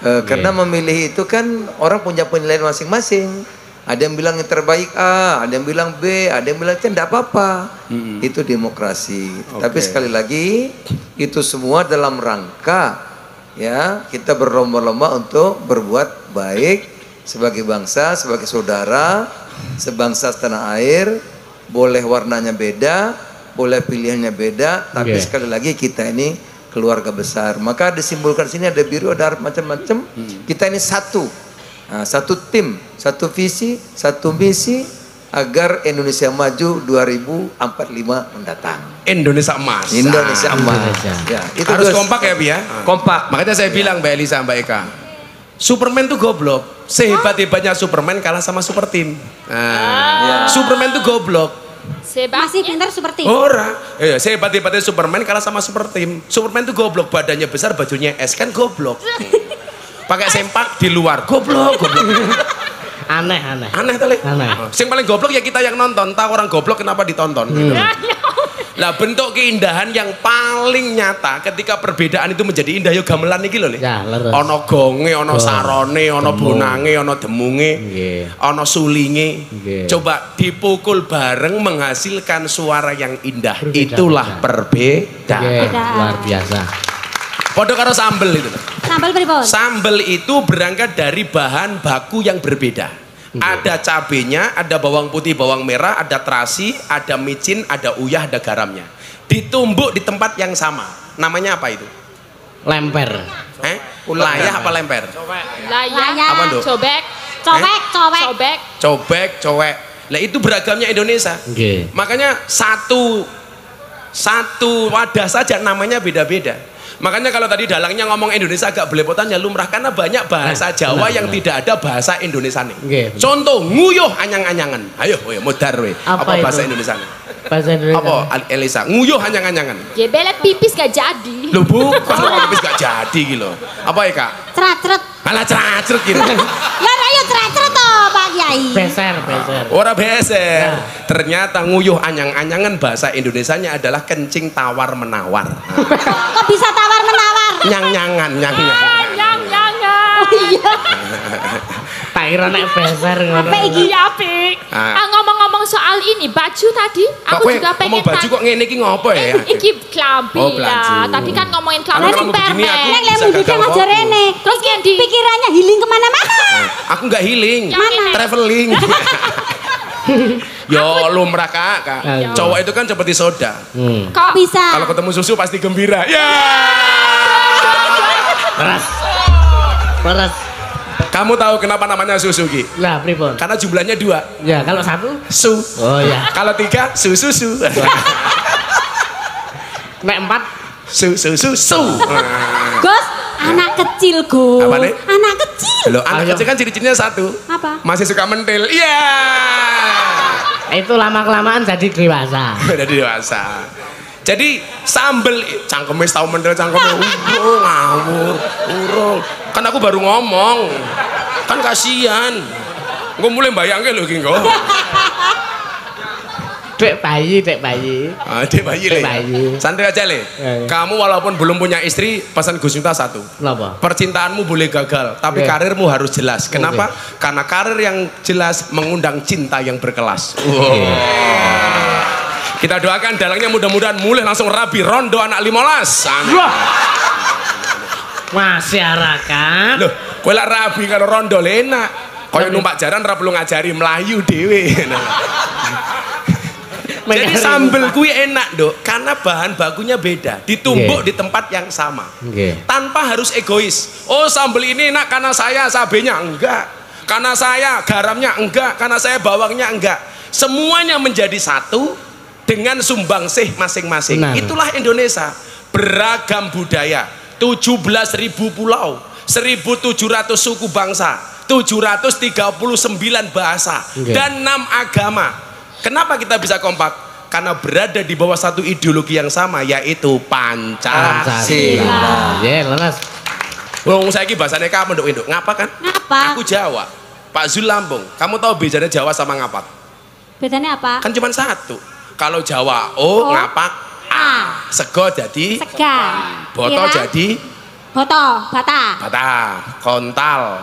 Eh, karena memilih itu kan orang punya penilaian masing-masing. Ada yang bilang yang terbaik A, ada yang bilang B, ada yang bilang C, tidak apa-apa. Itu demokrasi. Tapi sekali lagi itu semua dalam rangka ya kita berlomba-lomba untuk berbuat baik sebagai bangsa, sebagai saudara, sebangsa setanah air. Boleh warnanya beda, boleh pilihannya beda, tapi Oke. sekali lagi kita ini keluarga besar. Maka disimbolkan sini ada biru, ada macam-macam. Kita ini satu, Nah, satu tim, satu visi, satu misi agar Indonesia maju 2045 mendatang. Indonesia emas. Indonesia emas. Indonesia. Ya, itu Harus kompak ya, Bi ya. Kompak. Makanya saya bilang Mbak Elisa, Mbak Eka. Superman tuh goblok. Sehebat-hebatnya Superman kalah sama super team. Nah, Superman tuh goblok. Sebab Masih pintar seperti Ora, iya, sehebat-hebatnya Superman kalah sama super team. Superman tuh goblok, badannya besar, bajunya es kan goblok. Pakai sempak di luar, goblok, goblok. Aneh aneh. Aneh tali. Aneh. Yang paling goblok ya kita yang nonton. Tahu orang goblok kenapa ditonton? gitu. Lah bentuk keindahan yang paling nyata ketika perbedaan itu menjadi indah yo gamelan iki lho Le. Ya, leres. Ana gonge, ana sarone, ana Demung. bonange, ana demunge, Nggih. ana sulinge. Nggih. Coba dipukul bareng menghasilkan suara yang indah. Berbeda-beda. Itulah perbedaan. Oke, luar biasa. Podo karo sambel itu. lho. Sambal pripun? Sambel itu berangkat dari bahan baku yang berbeda. Ada cabenya, ada bawang putih, bawang merah, ada terasi, ada micin, ada uyah, ada garamnya. Ditumbuk di tempat yang sama. Namanya apa itu? Lemper. Eh? Layah apa lemper? Layak, Apa, Nduk? cobek, cowek. cobek. Cobek, cowek. Lah itu beragamnya Indonesia. Nggih. Makanya satu satu wadah saja namanya beda-beda. Makanya kalau tadi dalangnya ngomong Indonesia agak belepotan ya lumrah karena banyak bahasa Nah, Jawa benar, yang benar. tidak ada bahasa Indonesia nih. Benar. Contoh nguyuh anyang-anyangan. Ayo, ayo modar we. Apa Apa, bahasa? Indonesia? Bahasa Indonesia. Apa Al- Elisa? Nguyuh anyang-anyangan. Gebelet pipis gak jadi. Lu bukan habis gak jadi gitu. Apa ya kak? Ceracret. Alah ceracret gitu. Lah ayo ceracret to Pak Kiai. Beser, beser. Ora beser. Ternyata nguyuh anyang-anyangan bahasa Indonesianya adalah kencing tawar menawar. Kok bisa tawar menawar? Nyang-nyangan, nyang-nyangan. Yang jangan. Oh iya. Tak kira nek beser ngono. Apa iki? Pik. Ah. Ah, ngomong-ngomong soal ini, baju tadi, Kok aku kowe juga pengen ngomong baju kok ngene iki ngopo ya? Eh, iki klambi Oh, baju. lah. Tadi kan ngomongin klambi Nek Bisa lemu gagal ngajar rene. Terus Iki di- pikirannya healing ke mana-mana. Aku nggak healing, Mana? traveling. Yo lumrah kak, kak. Ayo. Cowok itu kan seperti soda. Hmm. Kok Bisa. Kalau ketemu susu pasti gembira. Ya. Keras. Keras. Kamu tahu kenapa namanya susu Ki? Lah, pripun? Karena jumlahnya dua. Ya, kalau satu Su. Oh ya. Kalau tiga, su su su. Nek empat su su su su. Gus, anak kecil, Gus. Apa, Nek? Anak kecil. Loh, anak Ayo. kecil kan ciri-cirinya satu. Apa? Masih suka mentil. Iya. itu lama kelamaan jadi dewasa. Udah dewasa. Jadi sambel cangkeme tau mentil cangkeme. Oh, ngawur. Urung. Kan aku baru ngomong. Kan kasihan. Gue mulai bayangin loh King Dek bayi, dek bayi. Ah, dek bayi Dek le. bayi. Santai aja le. Ya, ya. Kamu walaupun belum punya istri, pesan Gus Miftah satu. Napa? Percintaanmu boleh gagal, tapi Oke. karirmu harus jelas. Kenapa? Karena karir yang jelas mengundang cinta yang berkelas. Kita doakan dalangnya mudah-mudahan mulai langsung rabi rondo anak 15. Amin. Wah. Masyarakat. Loh, kowe lak rabi karo rondo lena. Kaya numpak jaran ra perlu ngajari melayu dhewe. Nah, Jadi sambel kuwi enak, Dok, karena bahan bakunya beda, ditumbuk Nggih. di tempat yang sama. Nggih. Tanpa harus egois. Oh, sambel ini enak karena saya cabenya enggak. Karena saya garamnya enggak, karena saya bawangnya enggak. Semuanya menjadi satu dengan sumbangsih masing-masing. Benar. Itulah Indonesia. Beragam budaya, 17.000 pulau, 1.700 suku bangsa, 739 bahasa, Nggih. dan 6 agama. Kenapa kita bisa kompak? Karena berada di bawah satu ideologi yang sama yaitu Pancasila. Pancasila. Ya, lelas. Wong saiki bahasane kamu nduk nduk. Ngapa kan? Ngapa? Aku Jawa. Pak Zul Lampung. Kamu tahu bedanya Jawa sama ngapak? Bedanya apa? Kan cuma satu. Kalau Jawa O, O, ngapak A. A. Sego jadi Segan. boto Kira? jadi Boto, bata. bata, kontal.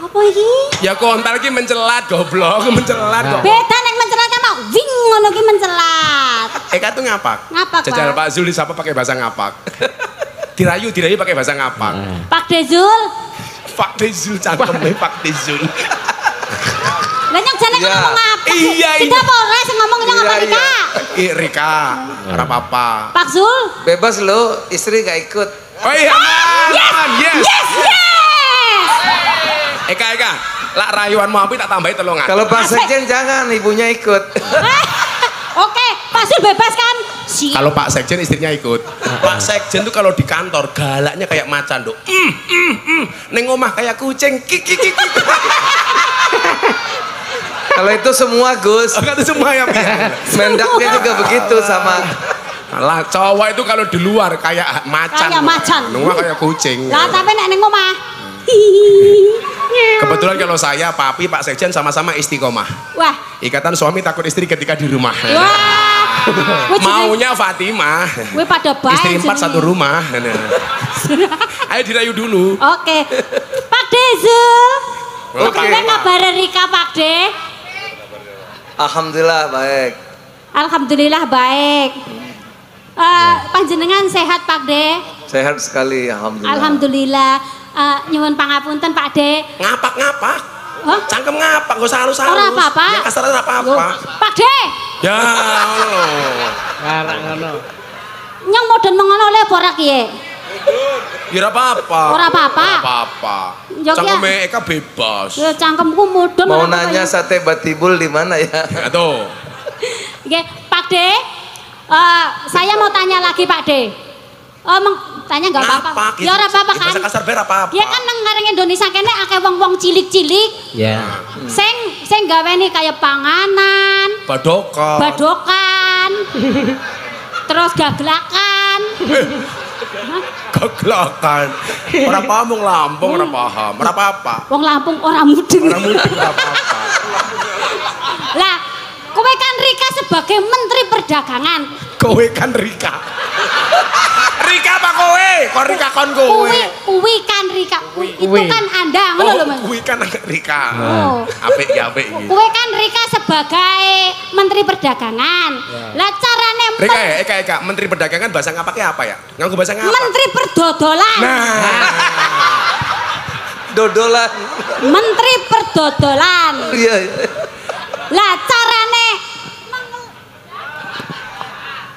Apa iki? Ya kontal ki mencelat goblok, mencelat kok. Beda nek mencelat sama wing ngono ki mencelat. Eka tuh ngapak. Ngapak, Jajal Pak. Pak Zul disapa pakai bahasa ngapak. dirayu, dirayu pakai bahasa ngapak. Pak Dezul, Pak Dezul cangkeme Pak Dezul. lah nyong jane Iya. ngomong apa? Iya, Tidak iya. apa ora sing ngomong nyong apa Iya, Rika? Ih, Rika, ora apa-apa. Pak Zul. Bebas lo, istri gak ikut. Oh iya, aman, yes. Yes, yes. Eka, Eka, lak rayuanmu api tak tambahin telungan. Kalau Pak Sekjen jangan, ibunya ikut. Oke, Pak Zul bebas kan? Siap. Kalau Pak Sekjen istrinya ikut. Pak Sekjen tuh kalau di kantor galaknya kayak macan dok. Mm, mm, mm. Neng omah kayak kucing. Kik, kik, kik, kik. Kalau itu semua Gus. Kata semua ya. Mendaknya juga begitu sama. Lah cowok itu kalau di luar kayak macan. Kayak macan. Neng omah kayak kucing. Lah tapi nek ning omah. Kebetulan kalau saya, papi, Pak Sekjen sama-sama istiqomah. Wah, Ikatan suami takut istri ketika di rumah. wah. Maunya Fatimah. Kowe pada baik. Istri empat satu rumah. Ayo dirayu dulu. Oke. Pak Dezul. Oke. Kabar Rika Pak De? Alhamdulillah baik. Alhamdulillah baik. Eh, panjenengan sehat Pak De? Sehat sekali, alhamdulillah. Alhamdulillah. Eh, nyuwun pangapunten Pak De. Ngapak-ngapak. Hah? Cangkem ngapak, gak usah halus-halus. Ora apa-apa. Ya kasar ora apa-apa. Pak De, Ya, ngono. Karang ngono. nyong modern mengono le ora kiye? Ya ora apa-apa. Ora apa-apa. Ora apa-apa. Jogja. Cangkeme Eka bebas. Ya cangkemku modern. Mau ora nanya ya. sate batibul di mana ya? Ya tuh. Oke, Pak De. eh, saya mau tanya lagi Pak De. Oh, meng- tanya nggak apa-apa. Ngapak, Ya ora apa-apa kan? Bahasa kasar ber apa-apa. Ya kan nang ngareng Indonesia kene akeh wong-wong cilik-cilik Ya. sing sing gaweni kayak panganan, Badokan. badokan. terus gaglakan. Kegelakan. Ora paham wong Lampung, ora paham. Ora apa-apa. Wong Lampung ora mudeng. Ora mudeng apa-apa. Lah, kowe kan Rika sebagai Menteri Perdagangan. Kowe kan Rika. Rika apa kowe? Kok Rika kon kowe? Kuwi kuwi kan Rika. Itu Kuwi. kan Anda ngono lho, Oh, Mas. kuwi kan Rika. Oh. Apik ya apik iki. Kowe kan Rika sebagai Menteri Perdagangan. Lah carane Rika men- ya, Eka Eka, Menteri Perdagangan bahasa ngapaknya apa ya? Nganggo bahasa ngapa? Menteri Perdodolan. Nah, Dodolan. Menteri Perdodolan. Iya. iya. Lah carane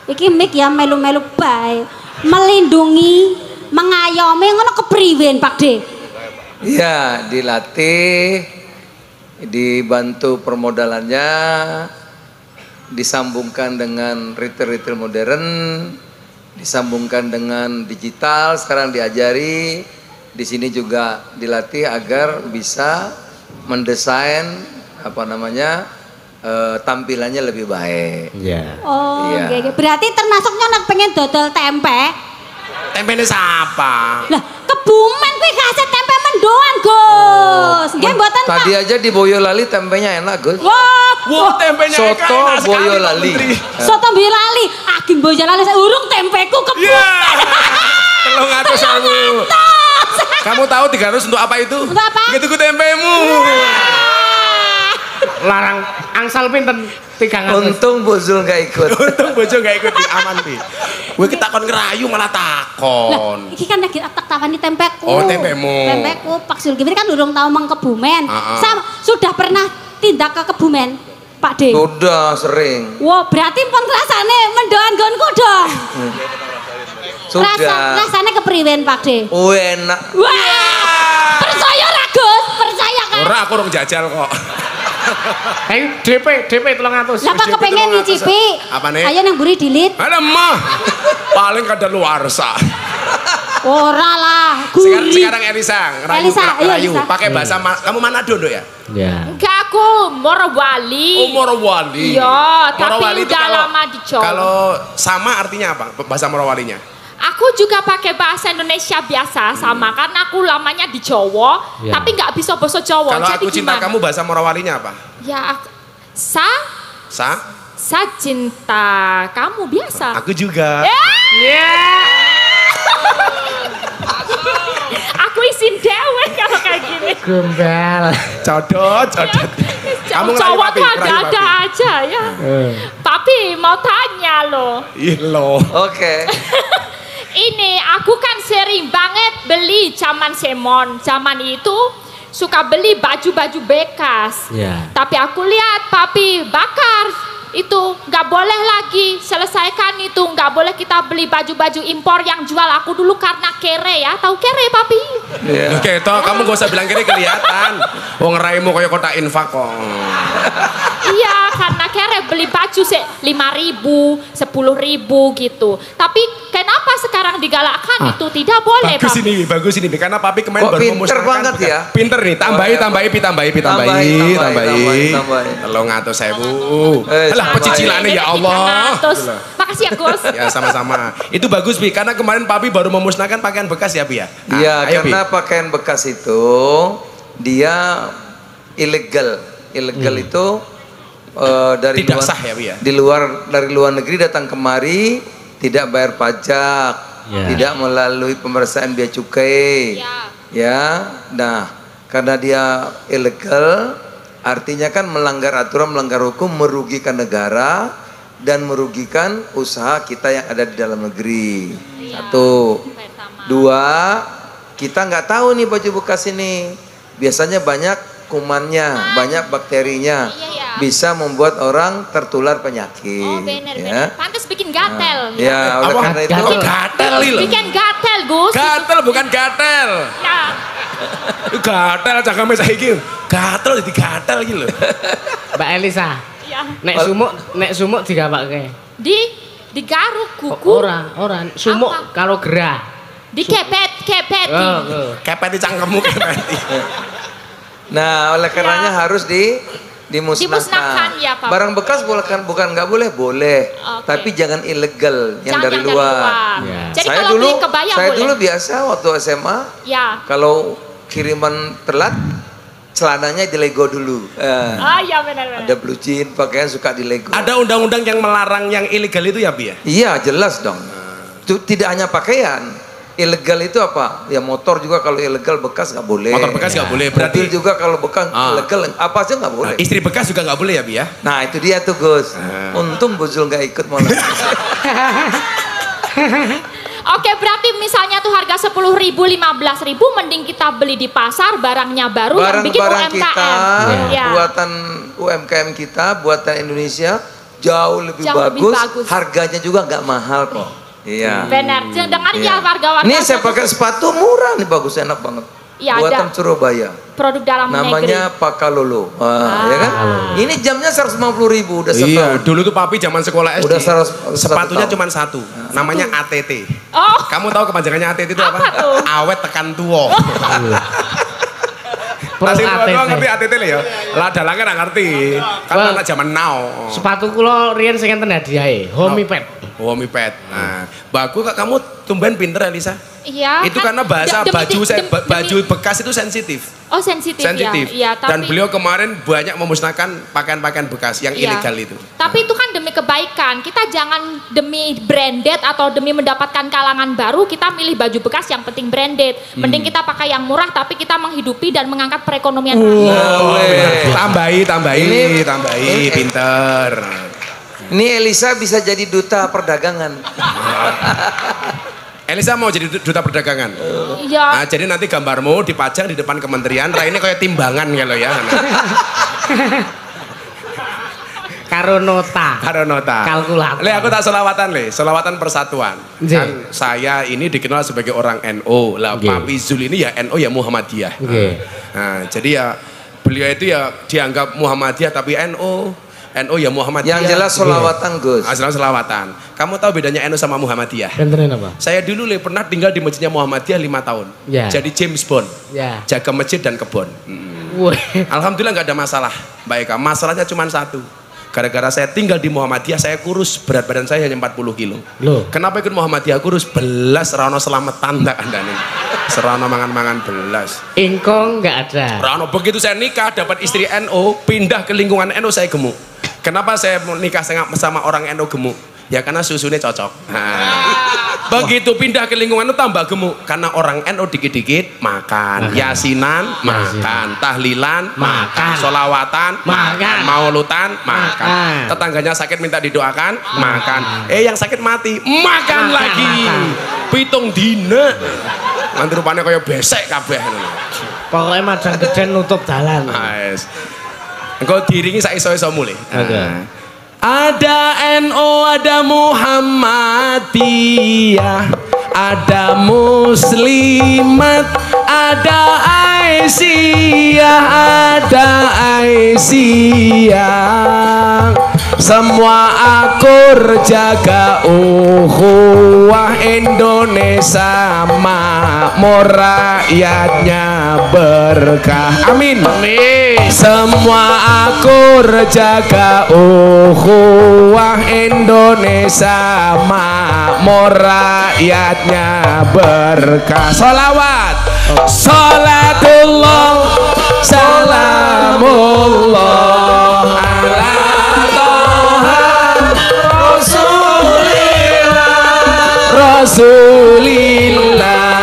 Iki mik ya melu-melu bae. Melindungi, mengayomi ngono kepriwen Pak De. Iya, dilatih, dibantu permodalannya, disambungkan dengan retail-retail modern, disambungkan dengan digital, sekarang diajari. Di sini juga dilatih agar bisa mendesain apa namanya eh, tampilannya lebih baik. Ya. Oh, Iya. nggih, nggih. berarti termasuk nyonak pengen dodol tempe. tempene siapa? Lah, kebumen kuwi kaset tempe mendoan, Gus. Nggih mboten Pak. Tadi aja di Boyolali tempenya enak, Gus. Wah, Wah, tempenya Eka Soto enak Pak Boyolali. Menteri. soto Boyolali, ageng Boyolali urung tempeku kebumen. Iya. Telung atus aku. Kamu tahu 300 untuk apa itu? Untuk apa? Gitu ku tempemu. Larang angsal pinten 300. Untung Bu Zul nggak ikut. Untung bojo gak ikut di aman pi. Gue kita kon ngerayu malah Lah, takon. iki kan lagi tak tawani tempekku. Oh, tempekmu. Tempekku Pak Zulkifli kan durung tahu mang Kebumen. Ah, ah. Sama sudah pernah tindak ke Kebumen, Pak De. Sudah sering. Wah, berarti pun rasane mendoan gonku dong. Rasa Sudah. rasane kepriwen Pak De. Oh, enak. Wah! Percaya ra Gus? Percaya kan? Ora aku urung jajal kok. Ayo DP DP 300. Lah Pak Sedikit kepengen tolong nyicipi. Apane? Ayo nang buri dilit. Ada mah. Paling kada luar sa. Ora lah, Sekarang, sekarang Elisa, ngerayu, Elisa, ngerayu. Elisa. Pakai bahasa Ma- kamu Manado Nduk ya? Ya. Enggak aku Morowali. Oh, Morowali. Iya, tapi Morowali itu udah kalau- lama di Jawa. Kalau sama artinya apa? Bahasa Morowalinya? Aku juga pakai bahasa Indonesia biasa sama karena aku lamanya di Jawa, Ya. tapi nggak bisa bahasa Jawa. Kalau Jadi aku cinta gimana? kamu bahasa Morowalinya apa? Ya, sa Sa? sa cinta kamu biasa. Aku juga. Ya. aku isin dewe kalau kayak gini. Gombal. Codot, codot. Kamu papi, tuh ada-ada aja ya. Eh. Papi mau tanya loh. Ih lo. Oke. Ini aku kan sering banget beli zaman semon. Zaman itu suka beli baju-baju bekas. Ya. Tapi aku lihat papi bakar itu nggak boleh lagi selesaikan itu nggak boleh kita beli baju-baju impor yang jual aku dulu karena kere ya tahu kere papi Iya. Oke, toh kamu gak usah bilang kiri kelihatan. Wong raimu kayak kotak infak kok. iya karena kere beli baju se lima ribu sepuluh ribu gitu tapi kenapa sekarang digalakkan itu tidak boleh Bagus papi ini, bagus ini. Karena papi kemarin Kok baru pinter memusnahkan banget ya? Pinter nih, tambahi, tambahi, pi, tambahi, pi, tambahi, Tambahi, tambahi, tambahi. tambahi, tambahi. Pecicilannya ya Allah. Terus, Gitu loh. makasih ya Gus Ya sama-sama. Itu bagus Pi, karena kemarin Papi baru memusnahkan pakaian bekas ya Pi ya. Nah, Iya, karena pakaian bekas itu dia ilegal. Ilegal itu eh, dari Tidak luar, sah ya, Pi, ya? Di luar dari luar negeri datang kemari tidak bayar pajak, Ya. tidak melalui pemeriksaan bea cukai. Ya. Ya. Nah, karena dia ilegal artinya kan melanggar aturan, melanggar hukum, merugikan negara dan merugikan usaha kita yang ada di dalam negeri. Satu. Dua, kita nggak tahu nih baju bekas ini. Biasanya banyak kumannya, banyak bakterinya. Iya, iya. Bisa membuat orang tertular penyakit. oh bener ya. pantas bikin gatel Ya, oleh karena itu gatel gatel Gus Gatel bukan gatel. Nah, Gatel cangkeme saiki. Gatel jadi gatel iki lho. Mbak Elisa, ya. nek sumuk nek sumuk digawake. di digaruk Oh, kuku Ora, ora. Sumuk kalau gerah. dikepet kepeti Oh, oh. Kepeti cangkemmu kepeti. Nah, oleh karenanya Ya. harus di dimusnahkan. Dimusnahkan, ya, Pak. Barang bekas bukan bukan nggak boleh, boleh. Oke. Tapi jangan ilegal yang Jangan dari yang luar. Ya. jadi saya kalau dulu beli kebaya saya boleh dulu biasa waktu SMA ya kalau kiriman telat celananya dilego dulu. Eh, ah ya benar benar ada blue jean pakaian suka dilego. Ada undang-undang yang melarang yang ilegal itu ya Pi ya? Iya, jelas dong. Itu tidak hanya pakaian. Ilegal itu apa? Ya motor juga kalau ilegal bekas nggak boleh. Motor bekas nggak boleh. Berarti Mobil juga kalau bekas Ah. ilegal apa aja nggak boleh. istri bekas juga nggak boleh ya Pi ya? Nah itu dia tuh Gus. Ah. Untung Buzul nggak ikut malah. Oke berarti misalnya tuh harga sepuluh ribu, lima belas ribu, mending kita beli di pasar barangnya baru yang bikin Barang-barang UMKM. kita, Ya. buatan UMKM kita, buatan Indonesia jauh lebih, Jauh lebih bagus. bagus. Harganya juga nggak mahal kok. Iya. Benar. Dengan Iya. ya warga-warga. Ini saya pakai sepatu murah nih bagus enak banget. Iya, buatan ada. Surabaya. produk dalam Namanya negeri. Pakalolo. Wah, ya kan? Ini jamnya 150 ribu udah Iya, setahun. dulu tuh papi zaman sekolah SD. Udah seratus- sepatunya cuma satu. Namanya ATT. Oh, Kamu tahu kepanjangannya ATT itu apa? Apa tuh? Awet tekan tuwo. Pro Masih tua tua ATT. ngerti ATT lah ya. Lah dalang kan ngerti. Kan Wah. anak zaman now. Sepatu kula riyen sing enten hadiahe, Homipad. Oh mipet. Nah, bagus kak kamu tumben pinter Elisa. Iya. itu kan karena bahasa de- demi- baju saya baju bekas itu sensitif. Oh sensitif, Sensitif. ya. Iya, tapi Dan beliau kemarin banyak memusnahkan pakaian-pakaian bekas yang Iya. ilegal itu. Tapi itu kan demi kebaikan. Kita jangan demi branded atau demi mendapatkan kalangan baru kita milih baju bekas yang penting branded. Hmm. Mending kita pakai yang murah tapi kita menghidupi dan mengangkat perekonomian Oh, rakyat. benar. tambahi, tambahi, Ini- tambahi, ini- pinter. Ini Elisa bisa jadi duta perdagangan. Elisa mau jadi duta perdagangan. Iya. Nah, jadi nanti gambarmu dipajang di depan kementerian. Rai ini kayak timbangan kalau ya. Nah, Karo nota. Karo nota. Kalkulator. Le aku tak selawatan le, selawatan persatuan. Kan saya ini dikenal sebagai orang NO. Lah. Papi Zul ini ya NO ya Muhammadiyah. Nggih. Nah, jadi ya beliau itu ya dianggap Muhammadiyah tapi NO. NO ya Muhammadiyah. Yang jelas solawatan Gus. Ah, jelas selawatan. Kamu tahu bedanya NO sama Muhammadiyah? Apa? Saya dulu le pernah tinggal di masjidnya Muhammadiyah lima tahun. Ya. Jadi James Bond. Ya. Jaga masjid dan kebon. Mm. Wih. Alhamdulillah nggak ada masalah. Baik, masalahnya cuma satu. Gara-gara saya tinggal di Muhammadiyah, saya kurus, berat badan saya hanya 40 kilo. Loh. Kenapa ikut Muhammadiyah kurus? Belas rano selamatan tak anda nih. Serano mangan-mangan belas. Ingkong nggak ada. Rano begitu saya nikah dapat istri NO, pindah ke lingkungan NO saya gemuk. Kenapa saya mau nikah sama orang NO gemuk? Ya karena susunya cocok. Nah, begitu pindah ke lingkungan itu tambah gemuk karena orang NO dikit-dikit makan, Makan. yasinan makan, tahlilan makan, Makan. solawatan Makan. maulutan makan. Makan. Tetangganya sakit minta didoakan makan. Eh yang sakit mati makan, Makan, lagi. makan. Pitung dina. Nanti rupanya kayak besek kabeh. Pokoknya madang gede nutup jalan. Nice. Engkau diringi sak iso-iso mulai. Oke. Ada NO, ada Muhammadiyah, ada Muslimat, ada Aisyah, ada Aisyah. Semua akur jaga ukhuwah Indonesia makmur rakyatnya berkah. Amin. Amin. Semua akur jaga ukhuwah Indonesia makmur rakyatnya berkah. Salawat. Salatullah salamullah ala Rasulillah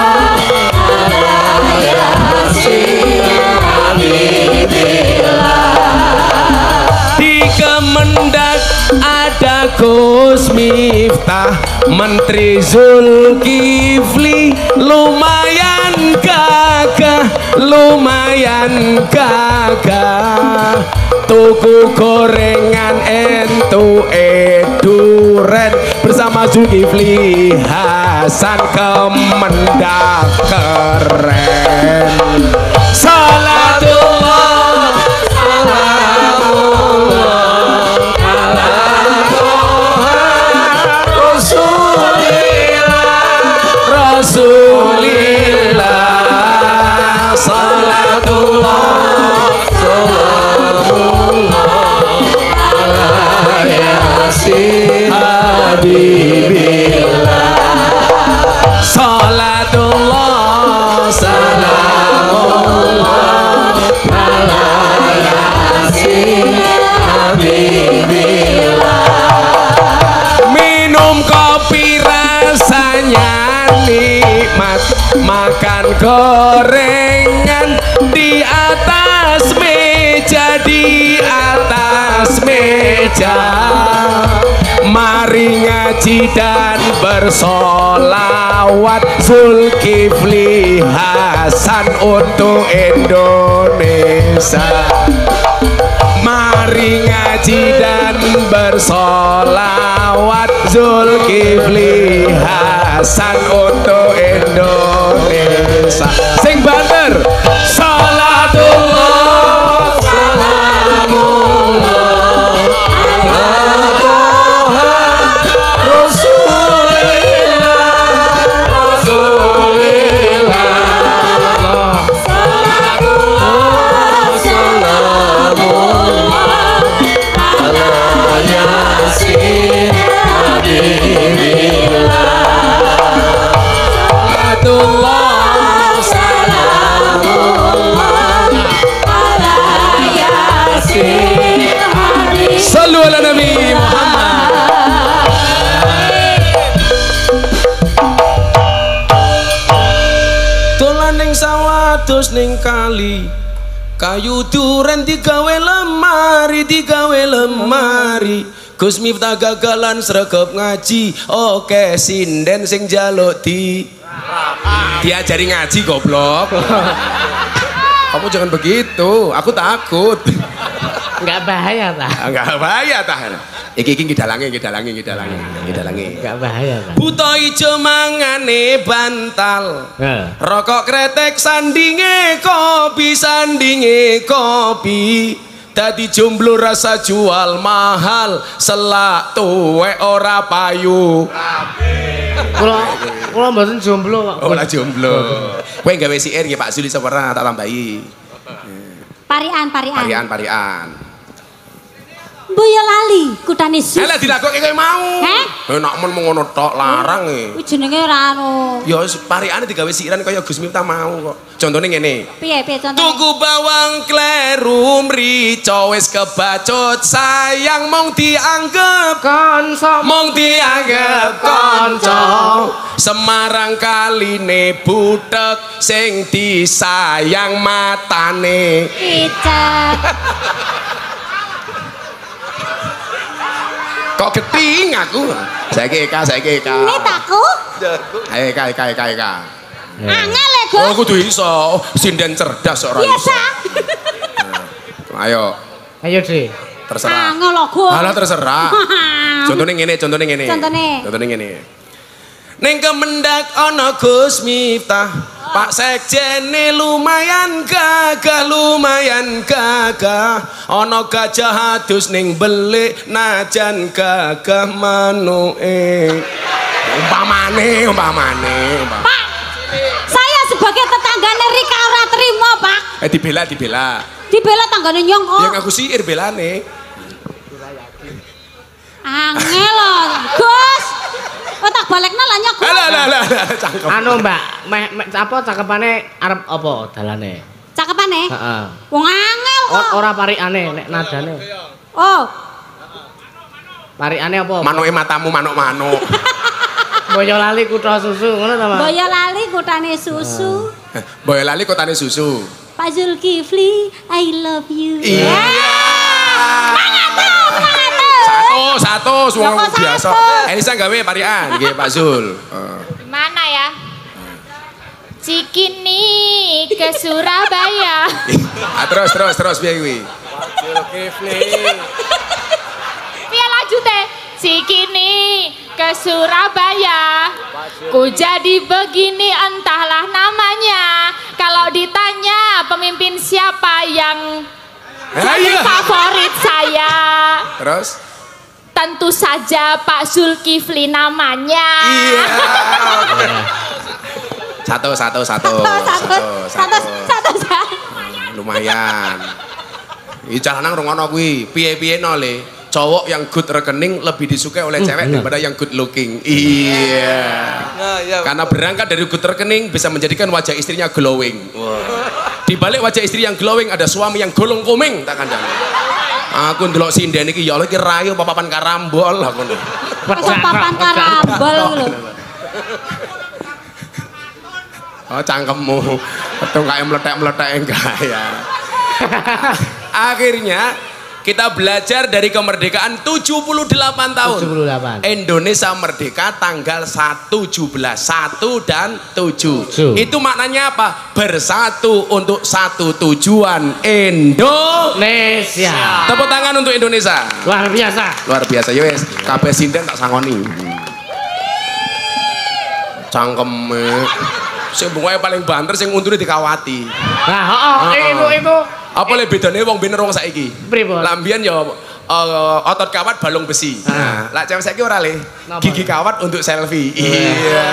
Miftah Menteri Zulkifli Lumayan gagah Lumayan gagah. Tuku gorengan entu eduren Bersama Zulkifli Hasan Kemendak keren gorengan di atas meja Di atas meja. Mari ngaji dan bersolawat Zulkifli Hasan untuk Indonesia. Mari ngaji dan bersolawat Zulkifli Hasan untuk Indonesia banter kali kayu duren digawe lemari digawe lemari. Gus Miftah gagalan sregep ngaji oke sinden sing jaluk di. Diajari ngaji goblok. Kamu jangan begitu aku takut Enggak bahaya ta? enggak bahaya tah iki iki ngidalange ngidalange ngidalange ngidalange Enggak bahaya ta? buta ijo mangane bantal. Rokok kretek sandinge kopi sandinge kopi Dadi jomblo rasa jual mahal selak tuwek ora payu Kula kula mboten jomblo kok. ora jomblo kowe gawe siir nggih Pak Zuli sepera tak tambahi Parian, parian. parian parian Boyolali, kutane sus. Alah dilakoke kowe mau Heh? enak men ngono tok larang e Kuwi jenenge ora anu. ya pariane digawe siiran kaya Gus Miftah mau kok contone ngene Piye piye contohnya? Tuku bawang kleru mrica wis kebacut sayang mong dianggep Kansa mong dianggep kanca Semarang kaline butek sing disayang matane Icet. kok geting aku saiki Eka saiki Eka Ini takku. ayo Eka Eka Eka Eka Angel ya, oh Gus. kudu iso sinden cerdas ora iso Biasa. ayo Ayo, Dre. terserah Angel lho, Gus. Alah terserah Contohnya ngene, contohnya ngene. Contohnya? Contohnya ngene. Ning kemendak ana Gus Miftah. Pak Sekjene lumayan gagah, lumayan gagah. Ana gajah adus ning belik najan gagah manuke. Umpamane, umpamane, umpamane. Pak, saya sebagai tetanggane Rika ora terima, Pak. Eh dibela, dibela. Dibela tanggane nyong kok. Yang aku siir belane. Angel lho, Gus. Oh tak balekno lah. Alah, alah, alah, alah, cangkem. Anu, Mbak, meh, meh apa cakepane arep apa dalane? Cakepane? Heeh. Wong angel kok. Ora parikane nek nadane. Oh, Parikane apa? Manuke matamu manuk-manuk. Boyolali kutha susu ngono ta, Mas? Boyolali kutane susu. Boyolali kotane susu. Pak Zulkifli, I love you. Iya. Semangat tuh, semangat tuh. Satu, satu, semua kok biasa. satu? Elisa gawe parian, nggih Pak Zul. Eh, Mana ya? Cikini ke Surabaya. ah, terus, terus, terus piye kuwi? Piye lanjute? Cikini ke Surabaya. Ku jadi begini entahlah namanya. Kalau ditanya pemimpin siapa yang jadi Ayo. favorit saya? Terus? Tentu saja Pak Zulkifli namanya. Iya. Satu, satu, satu, Satu, satu, satu, satu. Lumayan. Iki calanang rungono kuwi. Piye-piye no le. Cowok yang good rekening lebih disukai oleh cewek daripada yang good looking. Iya. Nah, ya. Karena berangkat dari good rekening bisa menjadikan wajah istrinya glowing. Di balik wajah istri yang glowing ada suami yang golong komeng tak kandang. Aku ndelok sinden iki ya Allah iki rayu apa papan karambol aku. Masa papan karambol lho. Oh cangkemmu. Betul kayak meletek-meletek enggak ya. Akhirnya kita belajar dari kemerdekaan 78 tahun. 78. Indonesia merdeka tanggal 1 17 1 dan 7. Tujuh. Itu maknanya apa? Bersatu untuk satu tujuan Indo. Indonesia. Tepuk tangan untuk Indonesia. Luar biasa. Luar biasa ya wes. Kabeh sinden tak sangoni. Cangkeme. Sing bungae paling banter sing untune dikawati. Nah, oh, Heeh. itu itu Apa le bedane wong bener wong saiki? Pripun? Lambian ya eh, otot kawat balung besi. Nah, lah cewek saiki ora le. Gigi kawat untuk selfie. Iya.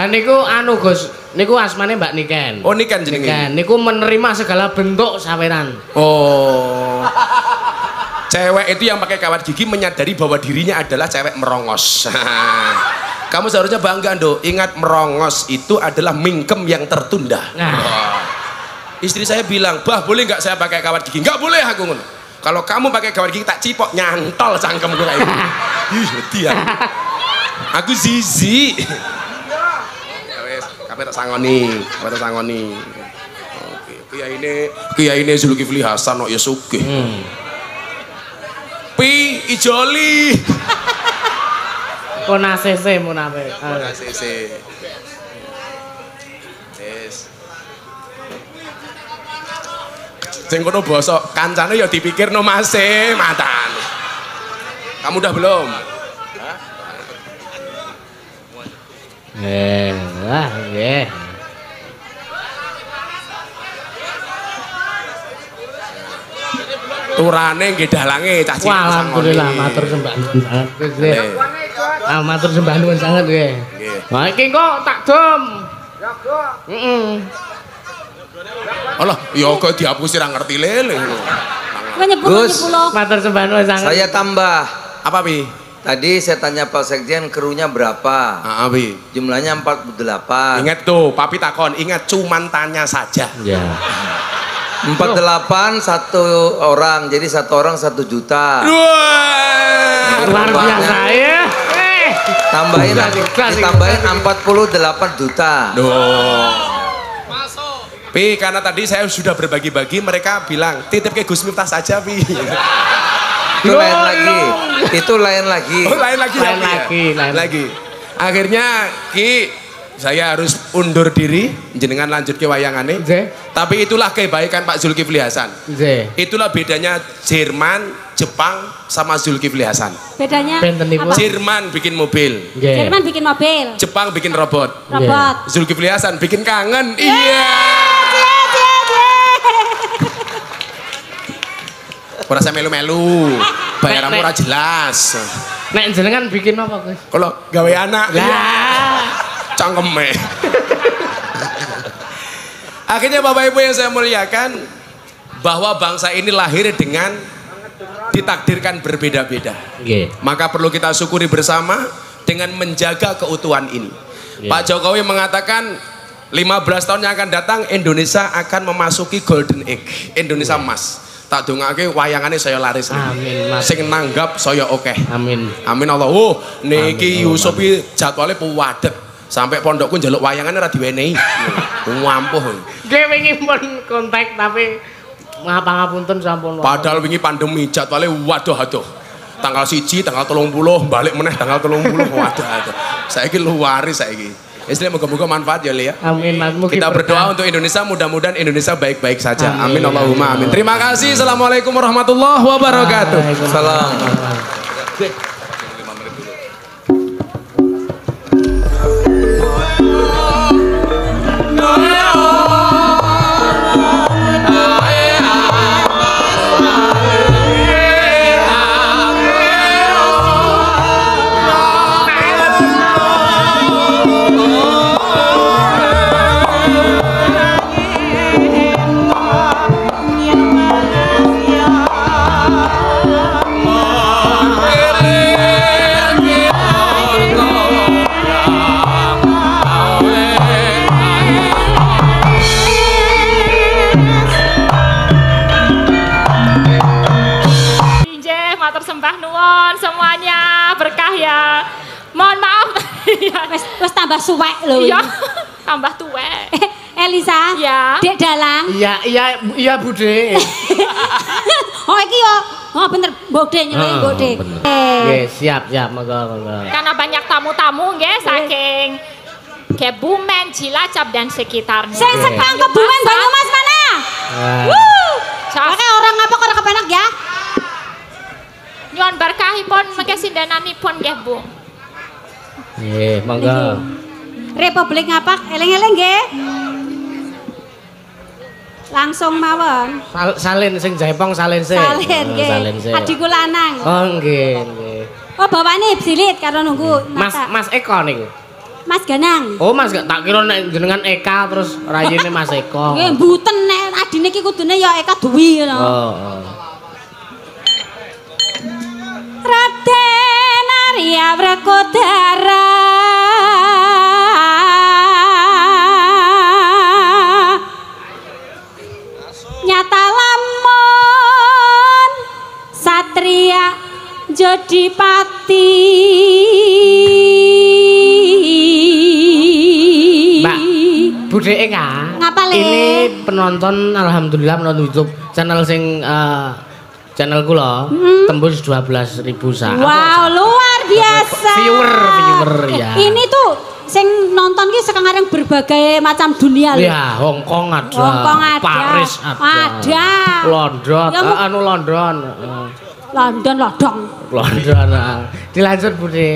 Nah niku anu Gus, niku asmane Mbak Niken. Oh ini kan jenenge. Niken, niku menerima segala bentuk saweran. Oh. Cewek itu yang pakai kawat gigi menyadari bahwa dirinya adalah cewek merongos. Kamu seharusnya bangga, Dok. Ingat merongos itu adalah mingkem yang tertunda. Nah. Istri saya bilang, "Bah, boleh nggak saya pakai kawat gigi?" "Nggak boleh aku ngono." Kalau kamu pakai kawat gigi tak cipok nyantol cangkem gue kayak gitu. Ih, wedi aku. Zizi. Ya. Kabeh tak sangoni, kabeh tak sangoni. Oke, kiai ini kiai ini Zulkifli Hasan kok ya sugih. Hmm. Pi ijoli. Kona sese munafik. Ora sese. Wis. Sing kono basa kancane ya dipikirno Mase, mantan. Kamu udah belum? Eh, wah, nggih. Turane nggih dalange cah cilik. Alhamdulillah matur sembah Ah, matur sembah nuwun sangat nggih. Nggih. Iki kok tak dom. Heeh. Alah, ya kok dihapusi ra ngerti lele. Kowe Gus. Matur sembah nuwun sangat. Saya tambah. Apa pi? Tadi saya tanya Pak Sekjen krunya berapa? Ah, pi. Jumlahnya 48. Ingat tuh, papi takon, ingat cuman tanya saja. Ya. 48 satu orang, jadi satu orang satu juta. Wah. Luar biasa ya. Tambahin Klasik, klasik, ditambahin klasik. 48 juta. Duh. Pi, karena tadi saya sudah berbagi-bagi, mereka bilang titip ke Gus Miftah saja, Pi. Itu Loh, lain lagi. loh. Itu lain lagi. Oh, lain lagi ya, Lain ya? lagi, lain lagi. Akhirnya Ki, saya harus undur diri, jenengan lanjut ke wayangane. Nggih. Tapi itulah kebaikan Pak Zulkifli Hasan. Nggih. Itulah bedanya Jerman, Jepang sama Zulkifli Hasan. Bedanya apa? Jerman bikin mobil, Nggih. Jerman bikin mobil, Jepang bikin robot. robot. Zulkifli Hasan bikin kangen. Iya. Cie, cie, cie. Ora saya melu-melu. Bayaranmu Nek, ora jelas. Nek jenengan bikin apa, Gus? Kalau gawe anak, iya. Lah. cangkeme. Akhirnya Bapak Ibu yang saya muliakan, bahwa bangsa ini lahir dengan ditakdirkan berbeda-beda. Nggih. Maka perlu kita syukuri bersama dengan menjaga keutuhan ini. Iya. Pak Jokowi mengatakan 15 tahun yang akan datang Indonesia akan memasuki golden age, Indonesia emas. Tak dongake wayangannya saya laris. Amin, Mas. Sing nanggap saya oke. Amin. Amin Allah. Oh, niki Yusuf iki jadwalnya puwadet. Sampai pondokku njaluk wayangannya ra diwenehi. Ngampuh. Nggih wingi pun kontak tapi ngapa ngapunten sampun. Padahal wingi pandemi jadwalnya waduh aduh. Tanggal siji, tanggal telung puluh, balik meneh tanggal telung puluh, waduh aduh. Saya ini luari saya ini. Istilah moga-moga manfaat ya Lia. Amin Mas mugi Kita berkah. berdoa untuk Indonesia, mudah-mudahan Indonesia baik-baik saja. Amin, Amin. Allahumma amin. Terima kasih. Assalamualaikum warahmatullahi wabarakatuh. Salam. Tambah suwek lho. Iya, tambah tuwek. Eh, Elisa, Ya. Dek Dalang. Iya iya iya Bude. oh iki yo. Oh bener, Bode nyeluk Ah, Bode. Nggih, siap siap monggo monggo. Karena banyak tamu-tamu nggih saking Kebumen, Cilacap dan sekitarnya. Sing sekang kebumen Banyumas mana? Wah. Wuh. Oke orang apa kok kepenak ya? Nyuwun berkahipun mengke sindananipun nggih, Bu. Nggih, monggo. Republik ngapak eling-eling nggih. Langsung mawon. Sal- salin sing jaipong salin sih. Salin Oh, nggih. Sih. Adikku lanang. Oh nggih nggih. Oh bawane silit karo nunggu Mas. Mas Eko niku. Mas Ganang. Oh Mas gak tak kira nek jenengan Eka terus rayine Mas Eko. Nggih mboten nek adine iki kudune ya Eka Dwi ngono. Oh, oh. Arya Wrekodara Nyata lamun Satria Jodipati Mbak, Budhe Kak. Ngapa, Le? Ini penonton alhamdulillah penonton YouTube channel sing eh, channel kula tembus 12.000 sak. Wow, luar biasa. Viewer, viewer, ya. Ini tuh sing nonton ki sekarang berbagai macam dunia loh. Ya, Hong Kong ada, Hong Kong ada. Paris ada, Ada. London, Ya, eh, anu London, eh, London lodong. London. eh. Dilanjut Bude.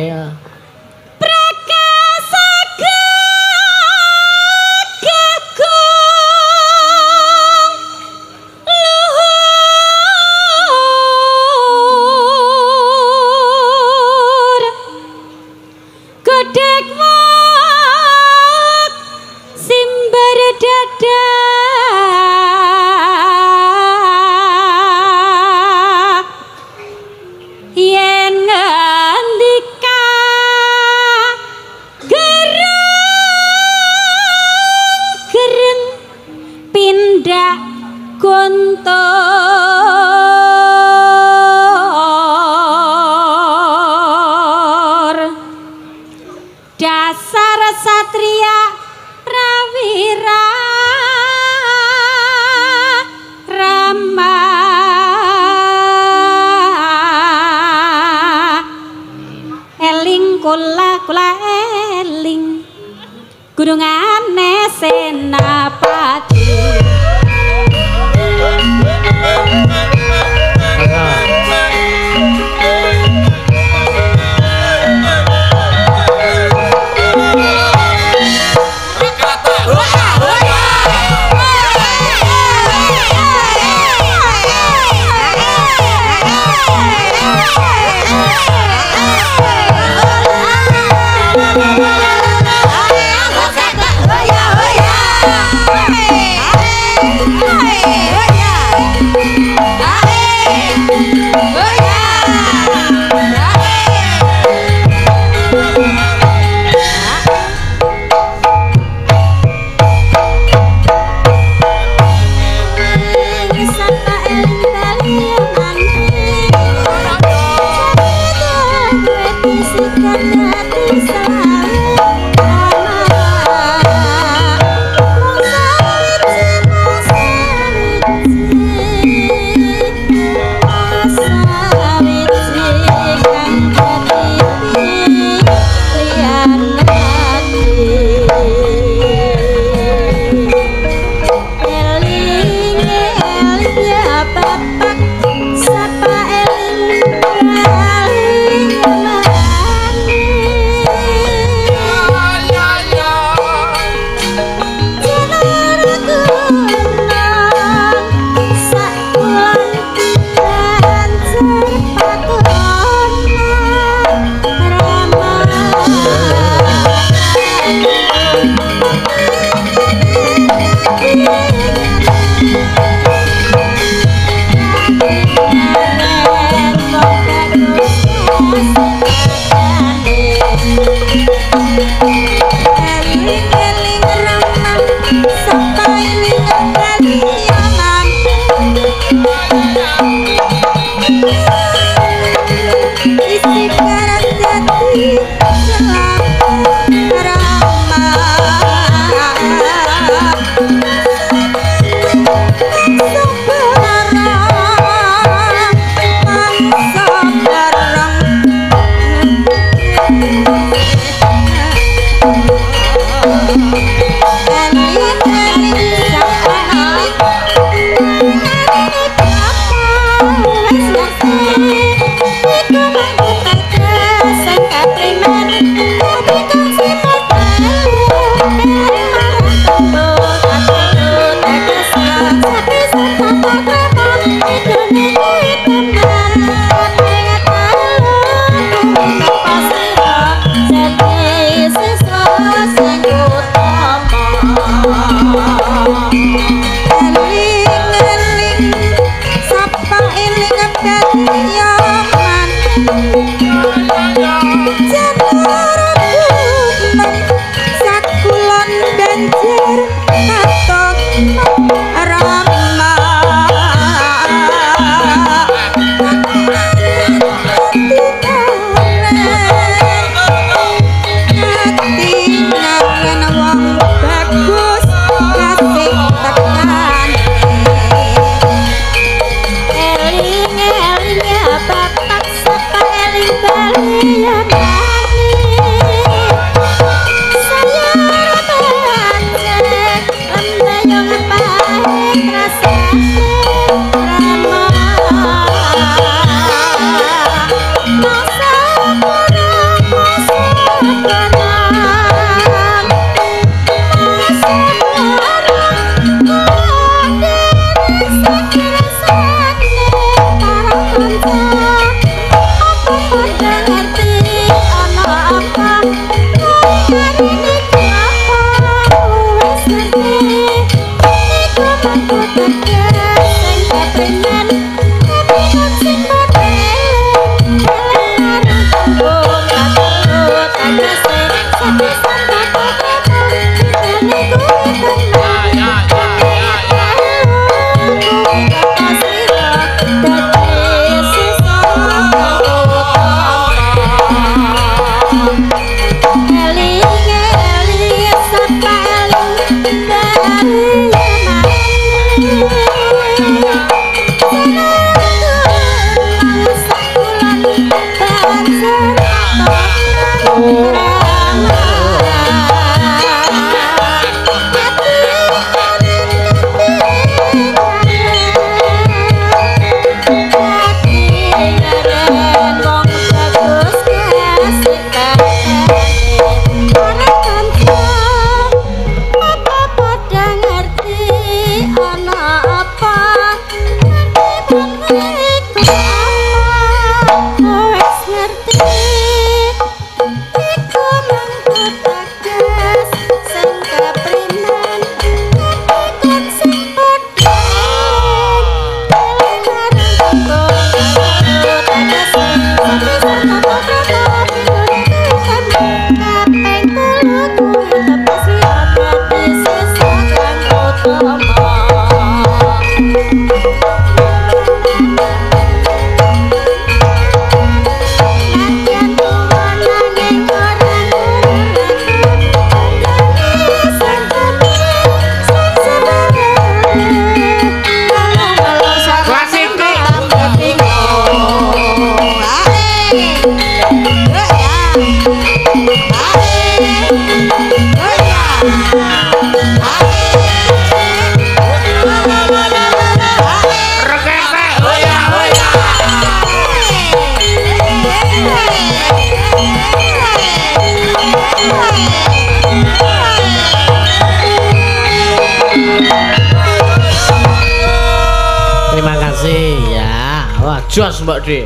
Jos Mbak De.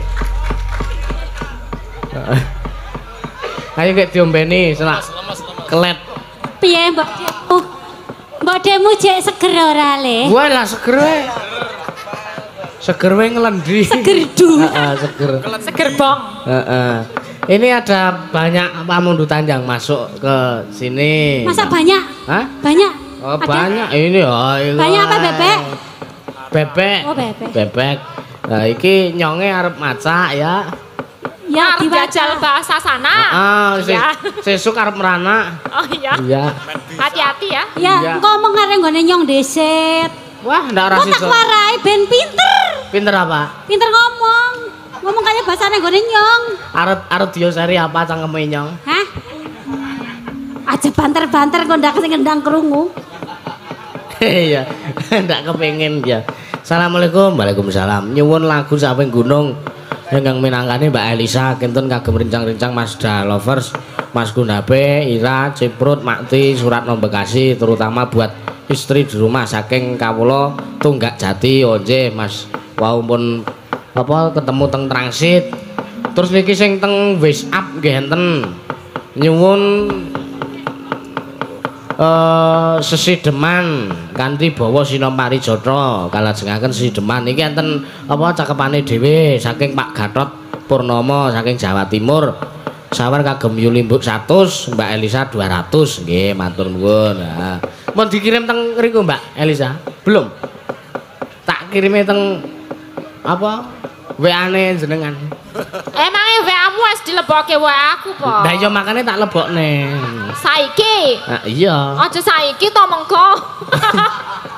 Ayo kayak diombeni, selak kelet. Piye Mbak Demu? Mbak Demu jek seger ora le? Lah seger we. Seger we ngelendi. Seger du. Heeh, seger. Seger bong. Heeh. Ini ada banyak pamundutan yang masuk ke sini. Masa banyak? Hah? Banyak. Oh, Ada? banyak ini oh, ini. Banyak apa, bebek? Bebek. Oh, bebek. Bebek. Nah, iki nyonge arep masak ya. Ya Arep diwaca. jajal bahasa sana. Ah, se- Ya. sesuk arep merana. Oh iya. Iya. Hati-hati ya. Ya, Iya. ngomong arek nggone nyong deset. Wah, ndak ora Kok tak sesuk. warai ben pinter. Pinter apa? Pinter ngomong. Ngomong kayak bahasane nggone nyong. Arep arep diosari apa cangkeme nyong? Hah? Aja banter-banter kok ndak sing ngendang krungu. Iya, ndak kepengin ya. Assalamualaikum, Waalaikumsalam. Nyuwun lagu samping gunung ingkang minangkani Mbak Elisa kinten kagem rincang-rincang Mazda Lovers, Mas Gunabe, Ira, Ciprut, Makti, Suratno Bekasi terutama buat istri di rumah saking kawula Tunggak Jati, Onje, Mas. Wau pun apa ketemu teng transit. Terus niki sing teng Wis Up nggih enten. Nyuwun eh sesideman kanthi bawa Sinompari Jatra kalajengaken sesideman. Iki enten apa cakepane dhewe saking Pak Gatot Purnomo saking Jawa Timur. Sawar kagem Yuli Mbuk 100 Mbak Elisa 200 nggih matur nuwun. Nah mau dikirim teng riku Mbak Elisa? Belum? Tak kirime teng apa WA-ne jenengan Emangnya WA-mu wis dilebokke WA aku po? Lah iya makane tak lebokne. Saiki. Nah, iya. Aja saiki to mengko.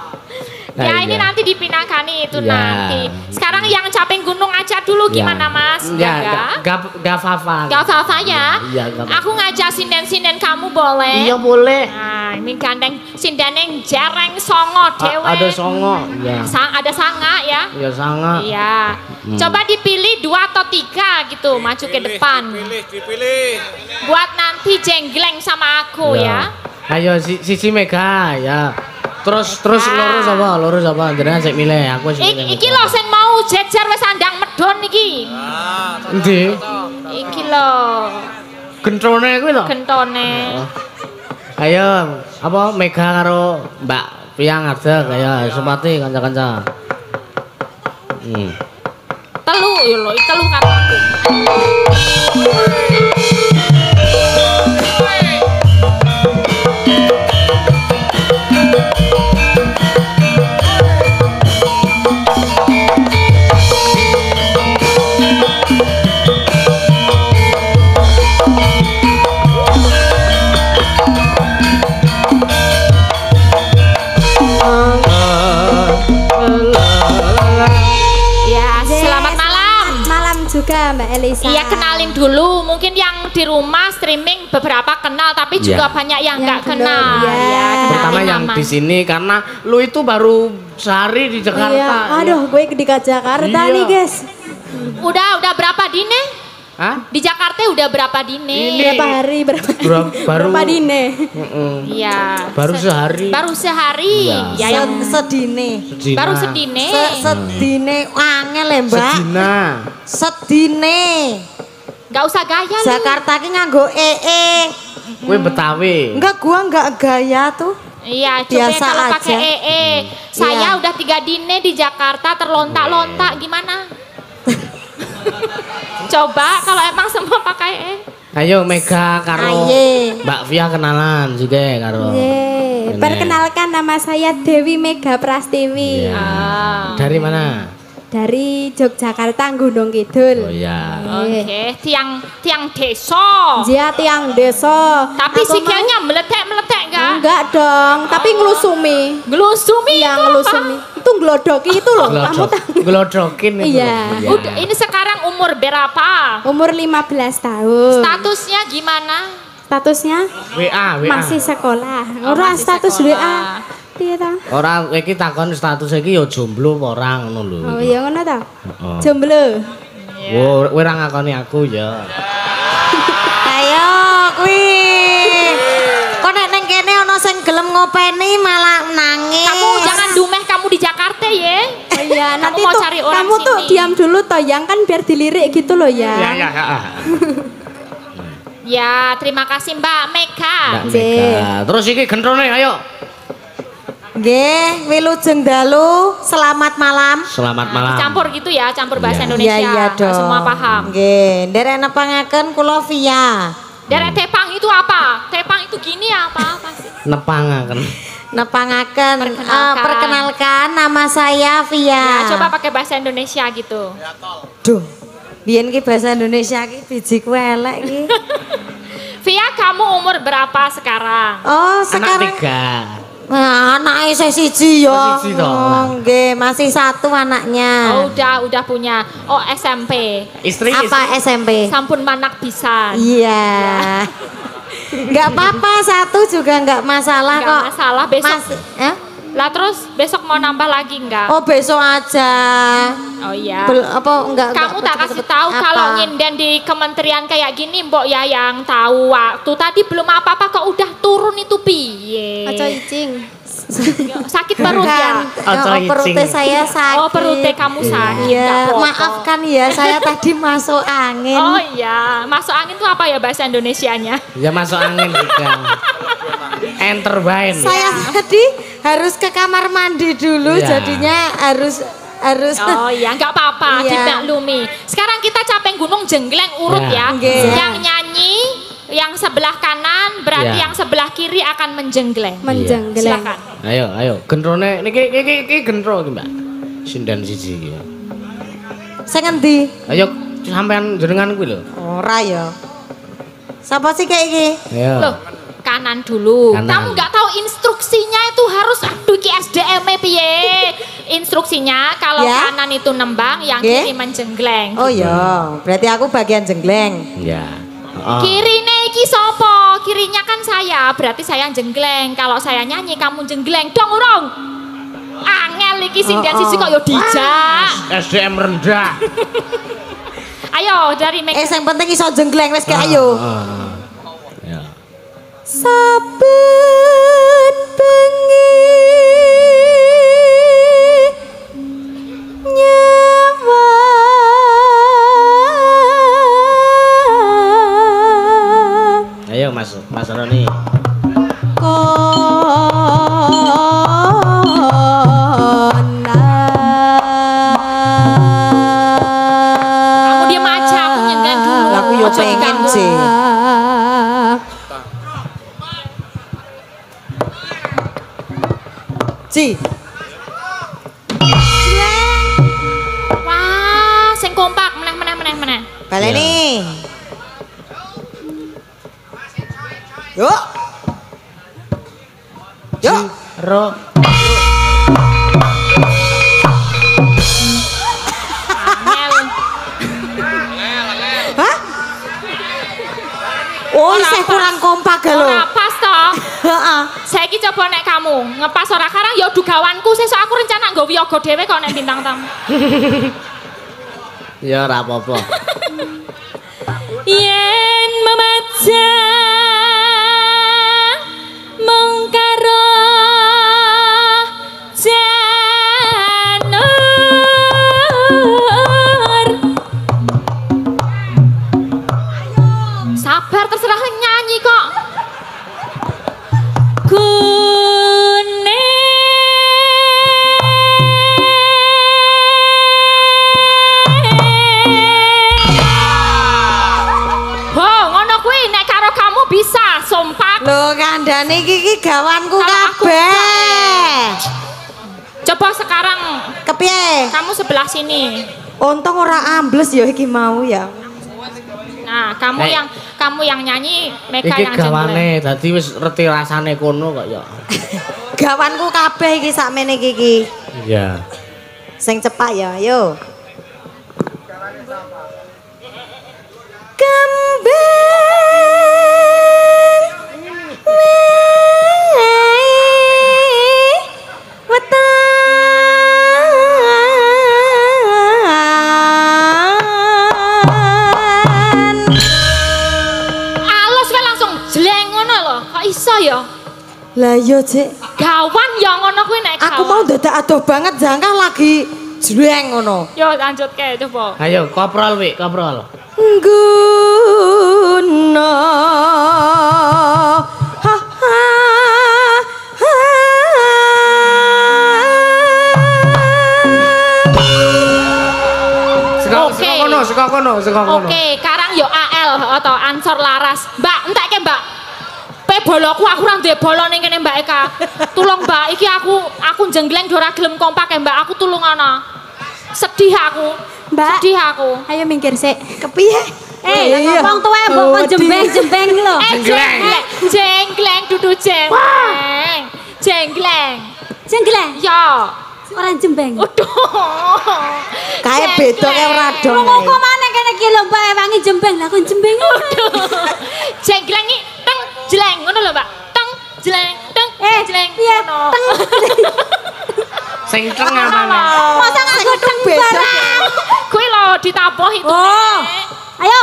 Nah, ya ini iya. nanti dipindahkan itu Iya. nanti. Sekarang yang caping gunung aja dulu Ya. gimana Mas? Ya, gak gak apa-apa. Gak apa-apa ya. Iya, gak apa-apa. Aku ngajak sinden-sinden kamu boleh. Iya boleh. Nah, ini gandeng sinden yang jereng songo A- dewe. ada songo, ya. Sang, ada sanga ya. Ya sangat. Iya. Hmm. Coba dipilih dua atau tiga gitu, maju ke depan. Dipilih, dipilih. Buat nanti jenggleng sama aku ya. Ayo si sisi Mega ya. Terus terus Ah. lurus apa? Lurus apa? Jenengan sik milih, aku sik milih. Ik, iki lho sing mau jejer wis andang medon iki. Endi? Iki lho Gentrone kuwi lho. gentone. Ayo, apa Mega karo Mbak Piang ngadeg kaya sepati kanca-kanca. Hmm. Telu yo lho, telu karo aku. Di rumah streaming beberapa kenal, tapi juga Iya. banyak yang nggak belum, kenal. ya. Iya, Terutama kenalin yang di sini karena lu itu baru sehari di Jakarta. Iya. Aduh, gue di Jakarta Iya. nih, guys. Udah, udah berapa dine? Hah? Di Jakarta udah berapa dine? Ini- Berapa hari berapa? Berapa- baru- berapa dine? Iya. Baru Se- sehari. Baru sehari. Iya. Ya yang Se- sedine. Sedina. baru sedine. Se sedine angel ya, Mbak. Sedina. Sedine. Gak usah gaya lu. Jakarta ki nganggo ee. Kue Betawi. Enggak, gua enggak gaya tuh. Iya, coba Biasa kalau aja. pakai EE. Saya Iya. udah tiga dine di Jakarta terlontak-lontak gimana? coba kalau emang semua pakai E. Ayo Mega karo Aye. Mbak Via kenalan juga karo. Ini. Perkenalkan nama saya Dewi Mega Prastiwi. Iya. Ah. Dari mana? Dari Yogyakarta Gunung Kidul. Oh ya. Oke, tiang tiang desa. Dia tiang desa. Tapi Aku sikilnya meletek-meletek enggak? Enggak dong, tapi ngelusumi. Gelusumi Iya, ngelusumi. Itu nglodoki itu loh. Kamu tahu? glodokin itu. Iya. loh. Udah, ini sekarang umur berapa? Umur 15 tahun. Statusnya gimana? Statusnya WA, WA. masih sekolah. Oh, Ora masih status sekolah. WA. Iya ta? Orang iki takon status iki ya jomblo apa ora ngono lho. Oh iya ngono ta? Heeh. Jomblo. Wo, kowe ora ngakoni aku ya. Ayo kuwi. Kok nek ning kene ana sing gelem ngopeni malah nangis. Kamu jangan dumeh kamu di Jakarta ya. Oh iya, nanti mau cari orang kamu tuh diam dulu toh yang kan biar dilirik gitu loh ya. Ya ya ya. Ya, terima kasih Mbak Mega. Mbak. Mega. Terus iki gendrone ayo. Nggih, wilujeng dalu, selamat malam. Selamat Nah, malam. Campur gitu ya, campur bahasa Iya. Indonesia. Iya iya dong. Semua paham. Nggih, nderek nepangaken kula via. Derek tepang itu apa? Tepang itu gini apa? Apa sih? Nepangaken. Nepangaken Perkenalkan. perkenalkan nama saya Via. Ya, coba pakai bahasa Indonesia gitu. Duh. Biyen ki bahasa Indonesia ki biji ku elek ki. Via, kamu umur berapa sekarang? Oh, Anak sekarang tiga. Nah, anaknya saya siji ya. Siji toh. Oh, nggih, masih satu anaknya. Oh, udah udah punya. Oh, SMP. Istri Apa SMP? Sampun manak bisa. Iya. Enggak apa-apa, satu juga enggak masalah Nggak kok. masalah, besok. Mas- eh? Lah terus besok mau nambah lagi enggak? Oh, besok aja. Oh iya. Bel- apa enggak Kamu enggak tak kasih tahu Apa? kalau nyinden di kementerian kayak gini mbok ya yang tahu waktu tadi belum apa-apa kok udah turun itu piye? Aco icing. Sakit perut ya? Oh, perutnya icing. saya sakit. Oh perutnya kamu sakit. Iya, nggak apa-apa. maafkan ya, saya tadi masuk angin. Oh iya, masuk angin tuh apa ya bahasa Indonesianya? Ya masuk angin juga. Enter bain. Saya tadi harus ke kamar mandi dulu, Iya. jadinya harus harus Oh iya, nggak apa-apa, Iya. dimaklumi. Sekarang kita capek gunung jenggleng urut Iya. ya. Nggih. Yang nyanyi yang sebelah kanan berarti Iya. yang sebelah kiri akan menjenggleng. menjenggeleng. Silakan. Ayo ayo gendrone niki iki iki gendro iki Mbak. Sinden siji iki. Saya ngendi? Ayo sampean jenengan kuwi lho. Ora ya. Sapa sih kayak iki? Ayo. Loh, kanan dulu. Kanan. Kamu nggak tahu instruksinya itu harus aduh ki SDM piye. Instruksinya kalau Ya. kanan itu nembang, yang Nggih. kiri menjenggleng. Oh ya, berarti aku bagian jengleng. Ya. Oh. Kirine iki sopo? Kirinya kan saya, berarti saya jenggleng. Kalau saya nyanyi kamu jenggleng. Dong urung. Angel iki sing Oh, dan sisi oh. kok yo dijak. SDM rendah. Ayo dari Meg Eh, yang penting iso jengleng wis kayak ayo. Ah. Ya. Saben bengi nyawa Ayo Mas Mas Roni. Kamu diem aja, aku nyenggeng dulu. Aku yo Ojo pengen, Angel. Hah? Oh, saya kurang kompak lo. Ora pas toh. Heeh. Saiki coba nek kamu ngepas ora karang ya dugawanku sesuk aku rencana nggo wiyaga dhewe kok nek bintang tamu. Ya ora apa-apa. Yen memaca mengkaro kandane iki iki gawanku kabeh. Coba sekarang Kepiye? kamu sebelah sini. Untung ora ambles ya iki mau ya. Nah, kamu Eh. yang kamu yang nyanyi, Meka Iki yang jenggleng. gawane dadi wis reti rasane kono kok ya. Gawanku kabeh iki sakmene iki iki. Iya. Sing cepak ya, yo. Kembang Lah yo, Cek. Gawan ya ngono kuwi nek Aku mau dadak adoh banget jangka lagi jleng ngono. Yo lanjut ke coba. Ayo, koprol wi, koprol. Guna ha ha Seka Oke. seka kono, seka kono, seka kono. Oke, karang yo AL atau ansor laras. Mbak, entek Mbak. Pe boloku aku ora duwe bolo ning kene Mbak Eka. Tulung Mbak, iki aku aku jenggleng ora gelem kompak ya Mbak. Aku tulung ana. Sedih aku. Mbak. Sedih aku. Ayo minggir sik. kepiye? Eh, Iya. ngomong tuwe mbok kon Wedi. jembeng-jembeng lho. Eh, jenggleng. Jenggleng dudu jenggleng. Jenggleng. Jenggleng. Yo. Ora jembeng. Kae beda kae ora dong. Ngomong kok maneh kene iki lho Mbak wangi jembeng. Lah kon jembeng. Jenggleng iki teng jleng ngono lho, Mbak. Teng jleng teng Eh, jleng. iya, ngono. teng. Sing teng amane. Masa nganggo teng beda. Kuwi lho ditabuh itu. Oh. Ayo.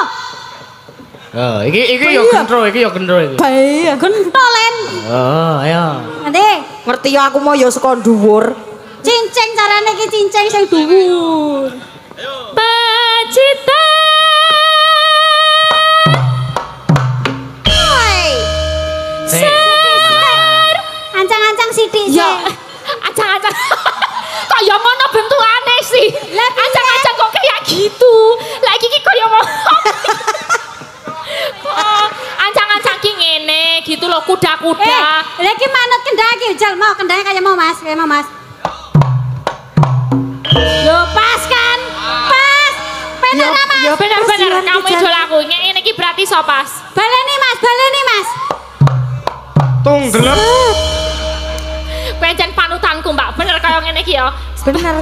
Oh, iki iki yo gendro, iki yo gendro iki. Bae. Gentolen. Oh, ayo. Nanti Ngerti yo aku mau yo saka dhuwur. cincing carane iki cincing sing dhuwur. Pacita. Sithik Ya, sik. acang-acang. kok ya ngono bentukane sih. Acang-acang kok kayak gitu. Lah iki ki kaya mau. Ancang-ancang ki ngene gitu loh Eh, kuda-kuda. lha iki manut kendang iki jal mau kendangnya kayak mau Mas, kayak mau Mas. Yo pas kan? Pas. Bener Yo, Mas. yo. Kasihan kamu ki, Jan. aku. Ngene iki berarti sopas. Baleni Mas, baleni Mas. Tung delep. Jan panutanku, Mbak. Bener kaya ngene iki ya. Bener.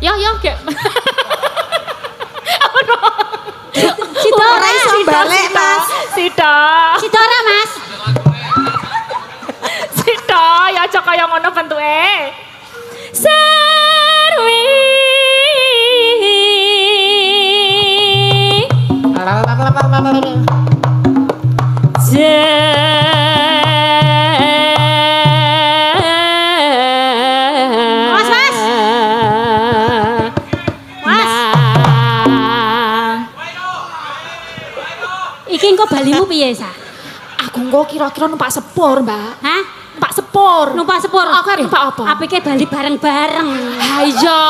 Yo yo, Gek. Sida Ora iso balik, Mas. Sida. Sida ora Mas? Sida, ya aja kaya ngono bentuke. Sarwi. Mas, balimu piye, Sa? Aku engko kira-kira numpak sepur, Mbak. Hah? Numpak sepur. Numpak sepur. Aku arep numpak apa? Apike bali bareng-bareng. Ha iya,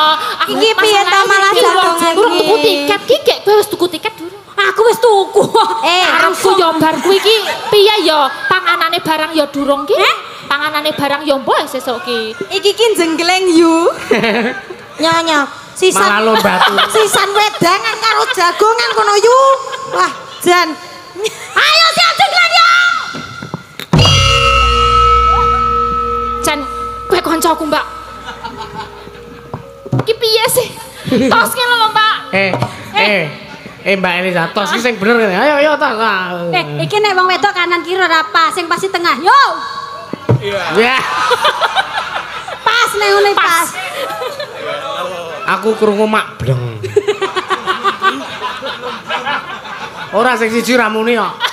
aku Iki piye ta malah jatuh Durung lagi? tuku tiket ki, Gek. Wis tuku tiket durung? Aku wis tuku. Eh, Arepku yo bar kuwi iki piye yo panganane barang yo durung ki? Eh? Panganane barang yo mbok sesuk ki. Iki ki jenggleng yu. Nyonya, Malah sisan lomba batu. sisan wedangan karo jagongan kono yu. Wah, Jan. Ayo siap yo. Jan, kowe kancaku, Mbak. Ki piye sih? Tos ki lho, Mbak. Eh, eh. Eh Mbak Elisa, tos iki sing bener kene. Ayo ayo tos. Eh, iki nek wong wedok kanan kiri ora pas, sing pasti tengah. Yo. Ya. Pas nek ngene pas. Aku krungu mak bleng. Ora sing siji ramune kok.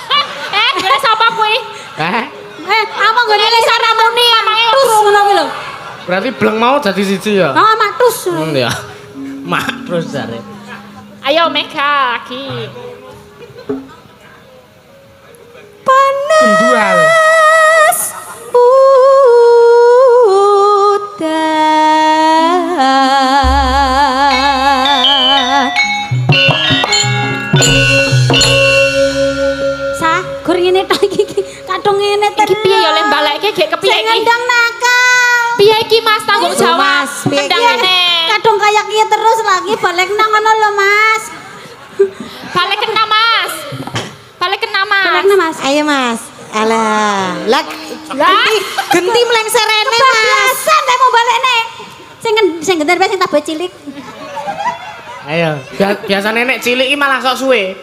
Eh, gene sapa kuwi? Eh, Eh, apa nggone Elisa Ramuni amange tus ngono kuwi lho. berarti bleng mau jadi siji ya? Oh, mak tus. Hmm ya. Mak terus jare. Ayo Mega ki. Pendual. udan biasa nenek cilik iki malah sok suwe.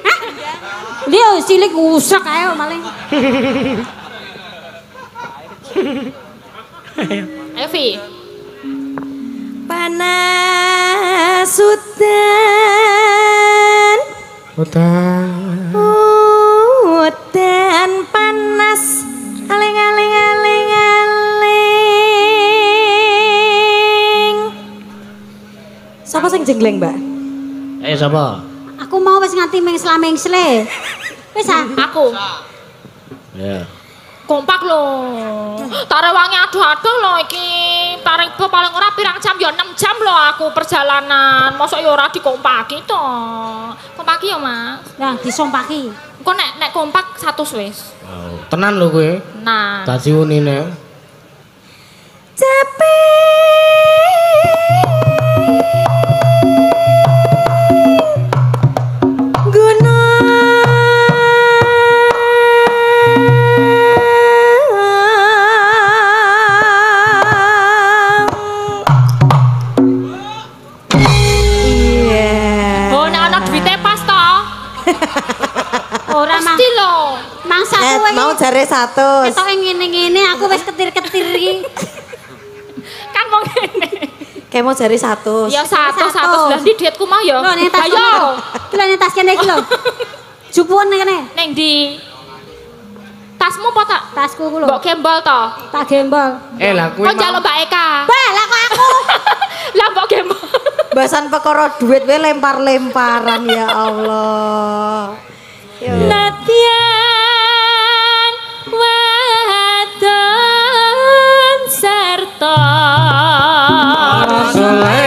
Dia cilik usak ae maling. Ayo Vi. Panas udan. Udah. Udan panas. Aling aling aling aling. Siapa sing jengleng, Mbak? Eh sapa? Aku mau wis nganti mengsla mengsle. Wis ah. Aku Ya. kompak lho. Tarewangi aduh-aduh lho iki. Tarik po paling ora pirang jam ya 6 jam lho aku perjalanan. Mosok ya ora dikompaki to. Kompaki ya, Mas. Nah, disompaki. Kok nek nek kompak 100 wis. Oh, tenan lho kowe. Nah, Dadi unine. 100. ketoke ngene-ngene aku wis ketir-ketir iki. Kan mau ngene. Kayak mau jare 100. Ya satu Satu. satu di dietku mau ya. Lho ning tas. Ayo. Ki lho ning tas kene iki lho. Jupuan ning kene. Neng di tasmu apa tak? Tasku ku lho. Mbok gembol to. Tak gembol. Eh lah kowe Kok njaluk Mbak Eka. Bah, lah kok aku. Lah mbok gembol. Bahasan perkara duit we lempar-lemparan ya Allah. Bye.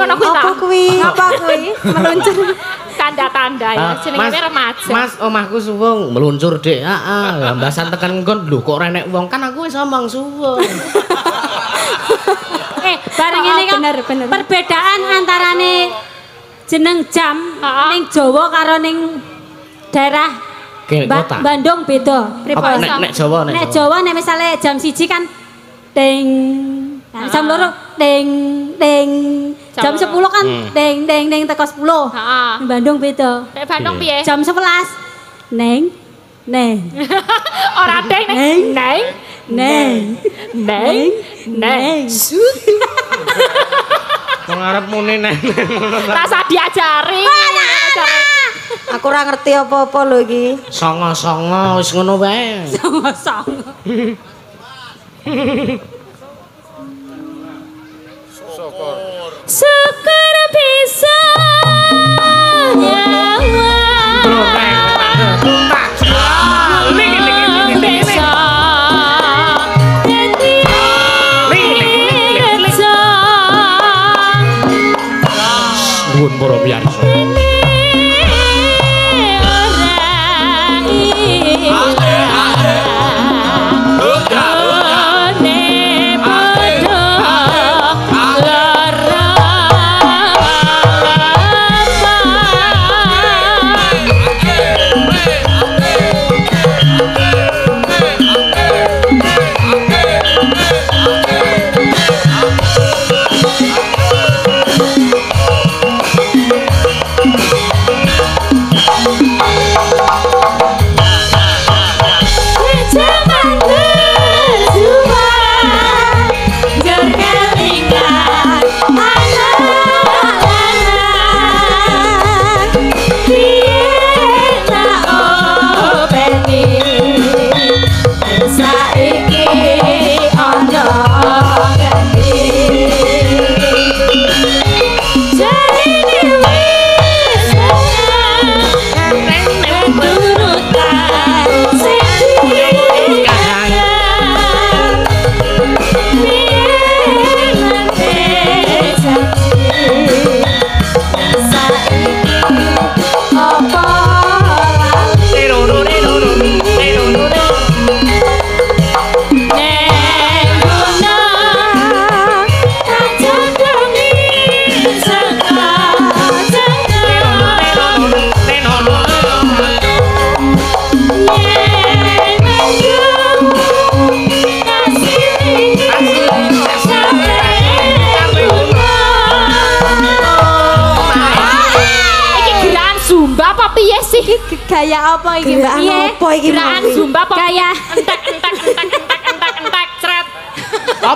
Ngono kuwi ta. Apa kuwi? Apa kuwi? Meluncur. Tanda-tanda ya Ah, jenenge remaja. Mas, omahku suwung meluncur Dik. Heeh, lambasan tekan nggon lho kok renek wong kan aku wis omong suwung. Eh, bareng ini kan perbedaan antarane jeneng jam ning Jawa karo ning daerah Ba- kota. Bandung beda. Apa nek nek Jawa nek Nek Jawa. Nek misale jam siji kan ding Nah, jam Ah. loro ding ding jam Jam 10 kan Hmm. ding ding ding teko 10. Heeh. Ning Bandung beda. Nek Bandung Iya. piye? Jam 11 neng neng Ora deng neng. Neng. neng Neng. Neng. Wong arep muni nek Rasa diajari. Aku ora ngerti apa-apa lho iki. songo-songo wis ngono wae. sama-sama. para piyarsa.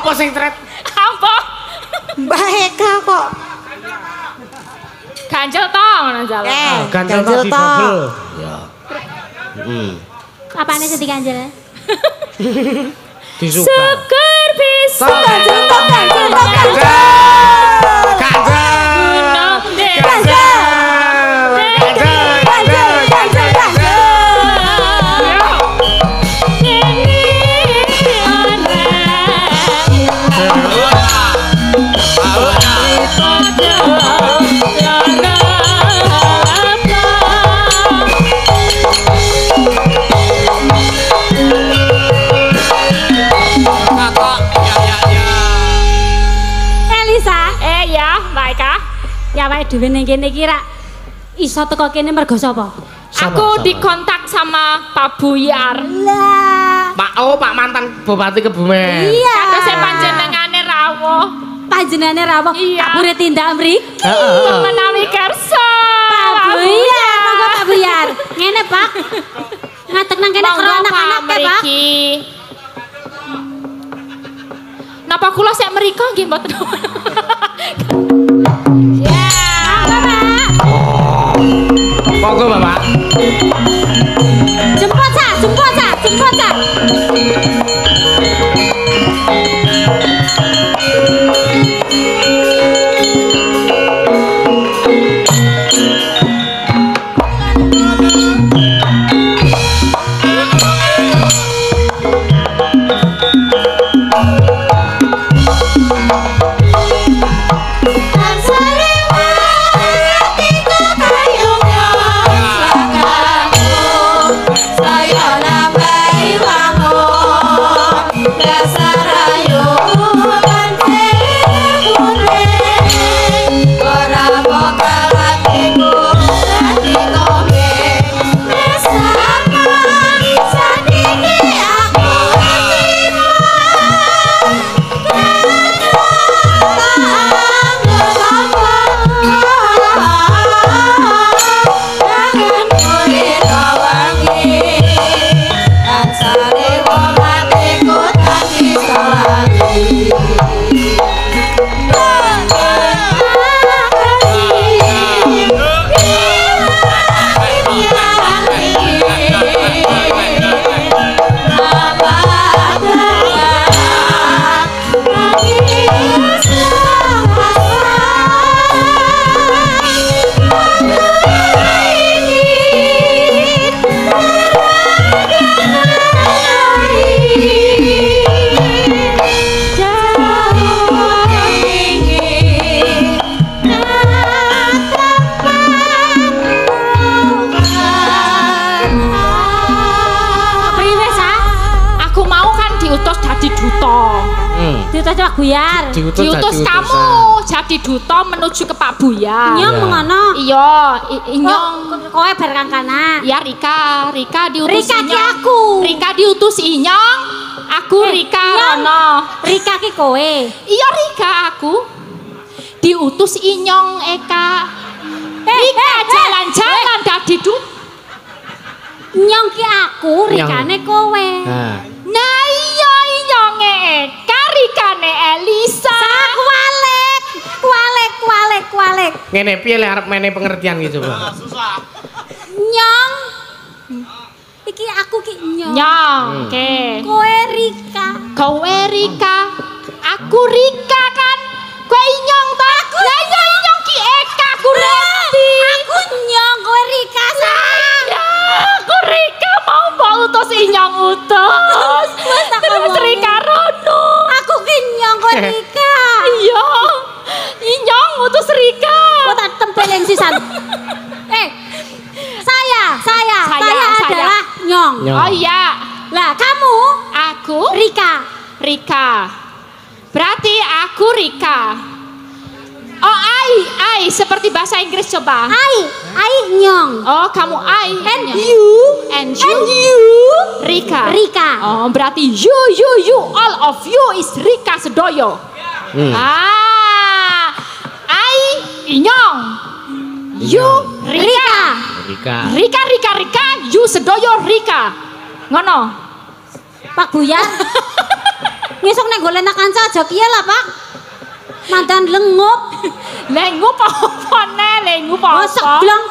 Apa sing tret? Apa? Mbak Eka kok. Ganjel toh ngono jalo. Eh, Ganjel ganjel double. Ya. Hmm. apane sing diganjel? Disuka. Syukur bisa ya wae dhewe ning kene iki rak iso teko kene mergo sapa? Aku sama. dikontak sama Pak Buyar. Lah, Pak oh Pak mantan Bupati Kebumen. iya. Kata saya panjenengane rawuh. panjenengane rawuh Iya. kapure tindak mriki. Heeh. Menawi kersa. Pak Buyar, monggo Pak Buyar. Ngene, Pak. Ngatek nang kene karo anak-anak Pak. Napa kula sek mriko nggih mboten. Jadi duta menuju ke Pak Buya. Nyong Iya. mengono. Iya, Inyong. kowe bar kankana. Ya Rika, Rika diutus Rika ki aku. Rika diutus Inyong. Aku Eh, Rika. Rono. Rika ki kowe. Iya Rika aku. Diutus Inyong Eka. Rika jalan-jalan dadi duta. Nyong ki aku. Rikane kowe. Nah ngene piye lek arep mene pengertian gitu, Bang? Nyong. Iki aku ki nyong. Nyong, Hmm. oke. Kowe Rika. Kowe Rika, aku Rika kan. Kowe Inyong ta? Aku. Lah iya Inyong ki Eka aku ngerti. Aku nyong, kowe Rika sayang. Ya, aku Rika mau mau utus Inyong utus. Wes tak Terus. Rika Rono. Aku ki nyong, kowe Rika. Iya. Inyong utus Rika. Tempelin sisan. eh, saya, saya, Saya, saya, saya. adalah nyong. Nyong. Oh iya, Lah, kamu aku Rika. Rika. Berarti aku Rika. Oh, I, I seperti bahasa Inggris coba. Ai, ai nyong. Oh, kamu I. And Ya. you, And you. and you, Rika. Rika. Oh, berarti you, you, you, all of you is Rika Sedoyo. Hmm. Ah, I Inyong. You Rika. Rika. Rika. Rika, Rika, you Sedoyo Rika. Ngono. Pak Buya. Ngesuk nek golek nak kanca aja kiye lah, Pak. Mantan lengup. Lengu apa ne? Lengu apa? Mosok bilang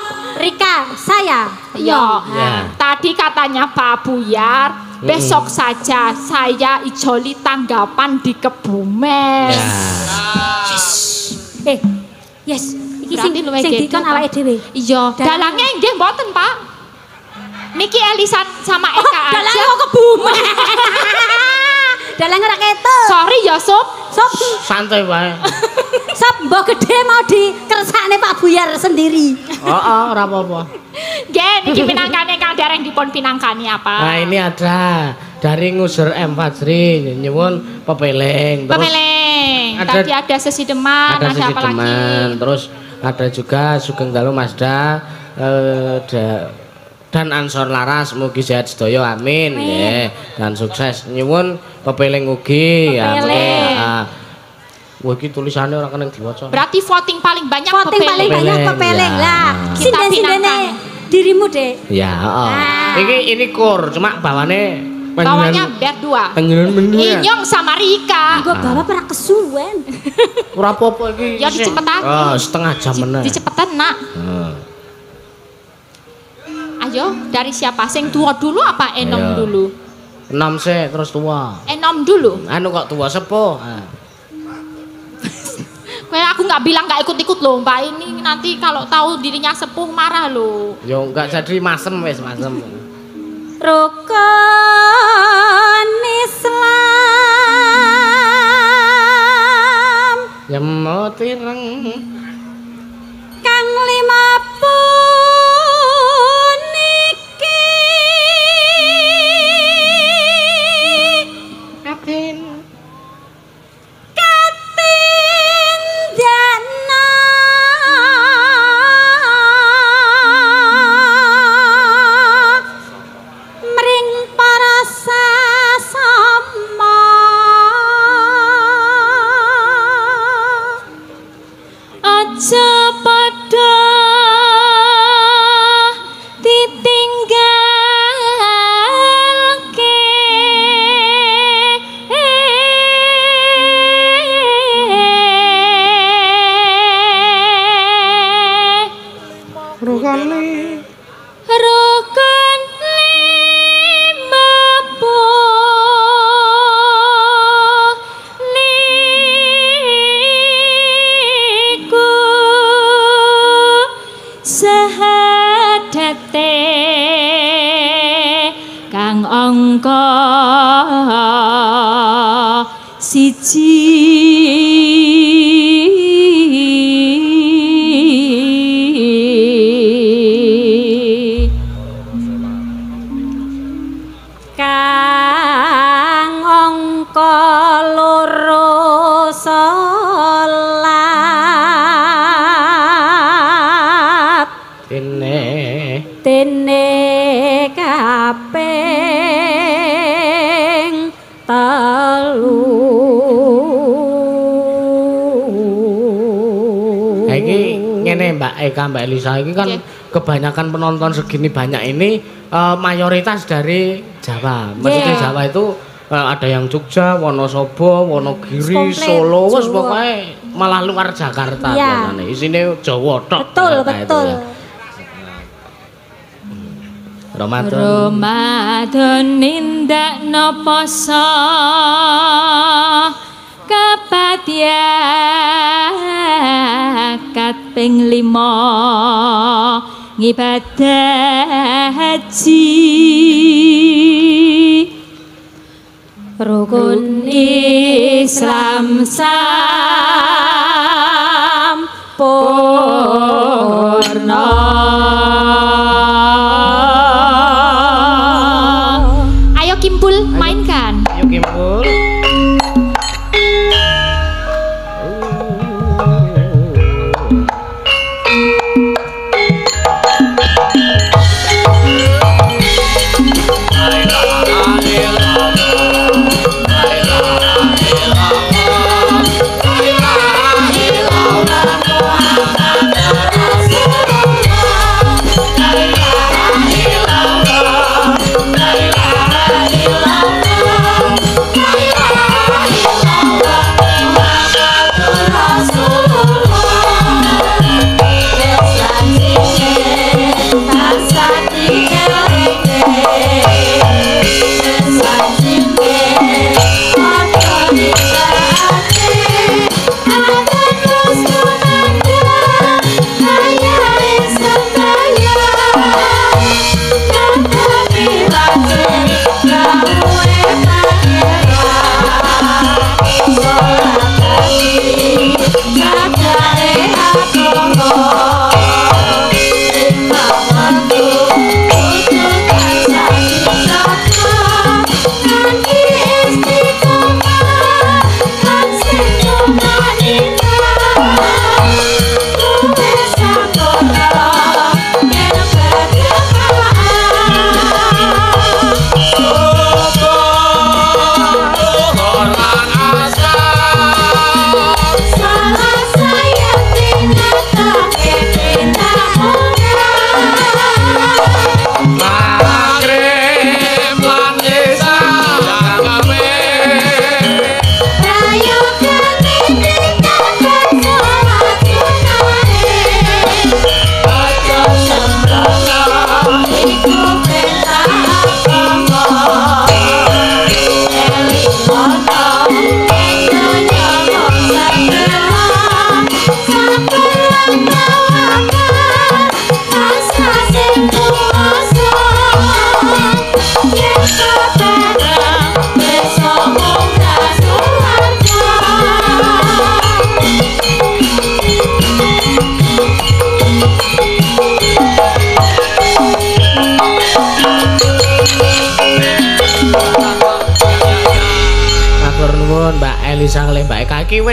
Rika, saya. Ya, Ya. tadi katanya Pak Buyar, besok saja saya ijoli tanggapan di Kebumen. Ya. Eh, yes. Iki sing luwih sing dikon awake dhewe. Iya, Dalang- dalangnya nggih mboten, Pak. Niki Elisan sama Oh, Eka aja. dalang kok kebumen. dalang ora ketok. Sorry ya, Sob. Sob, Santai wae. sob mbok gede mau dikersakne Pak Buyar sendiri. Heeh, ora apa-apa. Nggih, niki pinangkane Kang Dereng dipun pinangkani apa? Nah, ini ada dari ngusur M Fajri nyuwun pepeling terus Pemeleng. ada- Tadi ada sesi deman, ada ada, sisi apa teman lagi? terus ada juga Sugeng Dalu Mazda eh, da- dan Ansor Laras mugi sehat sedaya amin nggih dan sukses nyuwun pepeling ugi ya Pepeling. mungkin, ah. Wah, iki tulisannya orang kena diwaca. Berarti voting paling banyak Voting paling Pepeling. banyak Pepeleng, pepeleng ya. lah. Kita pinangkan. dirimu, Dek. Ya, heeh. Ah. Ini ini kur, cuma bawane Bawahnya biar dua. pengen mendunya. Inyong sama Rika. Gue bawa pernah kesuwen. Ora apa-apa iki. Ya, dicepetake. Oh, setengah jam Di, meneh. dicepetan nak. Heeh. Ayo dari siapa? Sing tua dulu apa enom Ayo. dulu? Enam sih terus tua. Enom dulu. Anu kok tua sepuh. Ah. Kayak aku nggak bilang nggak ikut-ikut loh mbak ini nanti kalau tahu dirinya sepuh marah loh. Yo enggak jadi masem wis masem. Rukun Islam Ya Mbak Elisa iki kan Oke. kebanyakan penonton segini banyak ini eh, mayoritas dari Jawa. Maksudnya Yeah. Jawa itu eh, ada yang Jogja, Wonosobo, Wonogiri, Komplit, Solo, wes pokoknya malah luar Jakarta Iya. biasanya. Isine Jawa tok. betul itu betul ya. Ramadan. Ramadan nindakno poso kepatyakat ping lima. Ngibadah haji. Rukun Islam sampurna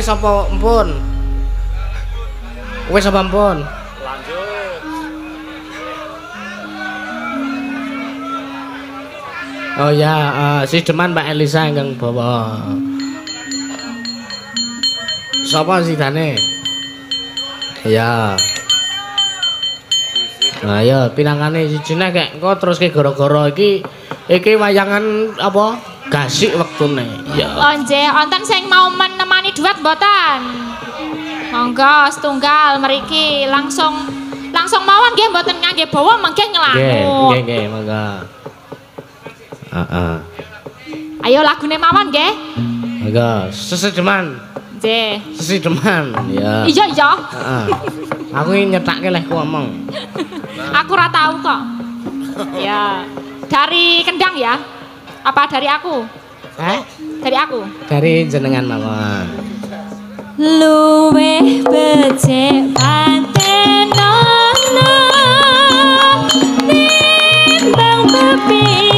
wis apa empun? Wis apa empun? Oh ya, eh, si Deman Mbak Elisa ingkang bawa. Sapa sidane? Ya. Nah ya, pinangane kek engko terus ke gara-gara iki iki wayangan apa? Gasik wektune. Ya. Onje, onten sing mau menemani duet mboten? Monggo setunggal mriki langsung langsung mawon nggih mboten ngangge bawa mengke Nggih, nyelangut. nggih, nggih, monggo. Heeh. Ayo lagune mawon nggih. Monggo, sesedeman, Nggih. sesedeman. Ya. Iya iya, Heeh. Aku ini nyetake leh ngomong. aku ora tahu kok. Ya. Dari Kendang ya? Apa dari aku? Eh? Dari aku. Dari jenengan mawon. Peace.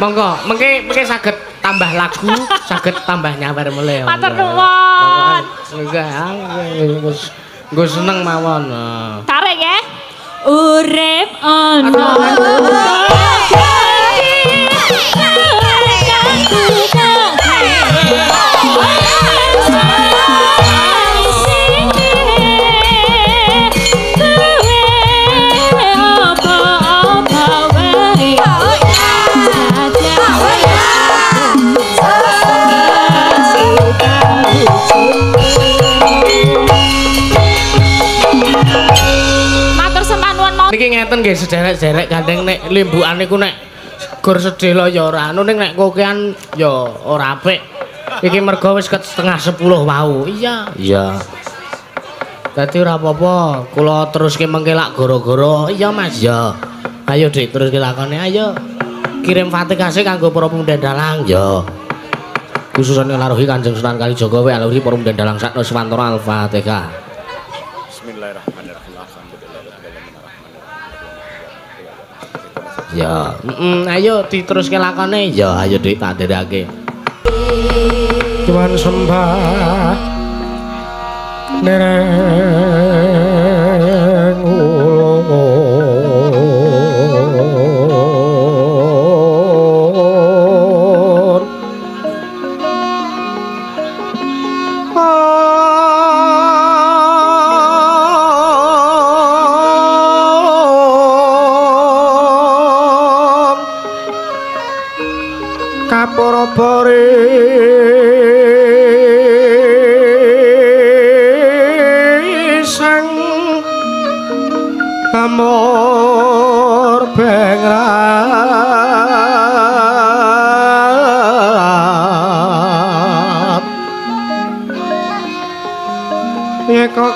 monggo mengke mengke saged tambah lagu saged tambah nyawer mulai. Matur nuwun. Nggo seneng mawon. Tarik ya. Urip ana. ngeten nggih sederek-sederek gandeng nek limbukan niku nek gur sedelo ya ora anu ning nek kokean ya ora apik. Iki mergo wis setengah sepuluh wau. Iya. Iya. Dadi ora apa-apa, kula teruske mengke lak gara-gara. Iya, Mas. Ya. Ayo Dik, teruske lakone ayo. Kirim Fatikase kanggo para pundhen dalang. Iya. Khususane laruhi Kanjeng Sunan Kalijaga wae laruhi para pundhen dalang sakno Swantara Al-Fatihah. Bismillahirrahmanirrahim. Ya, mm, ayo diteruske lakone. Ya, ayo Dik tak nderake. Cuman sembah nereng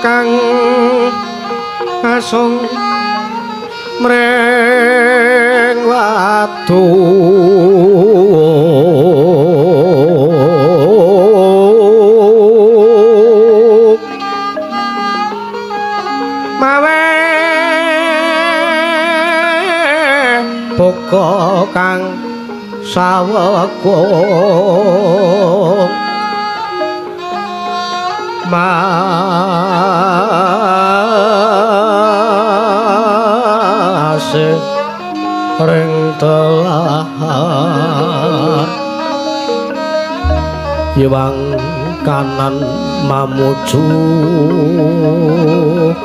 kang asung mreng watu. Mawe poko kang sawekung mas ring telah yuwang kanan mamuju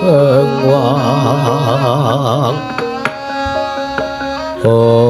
engwang oh.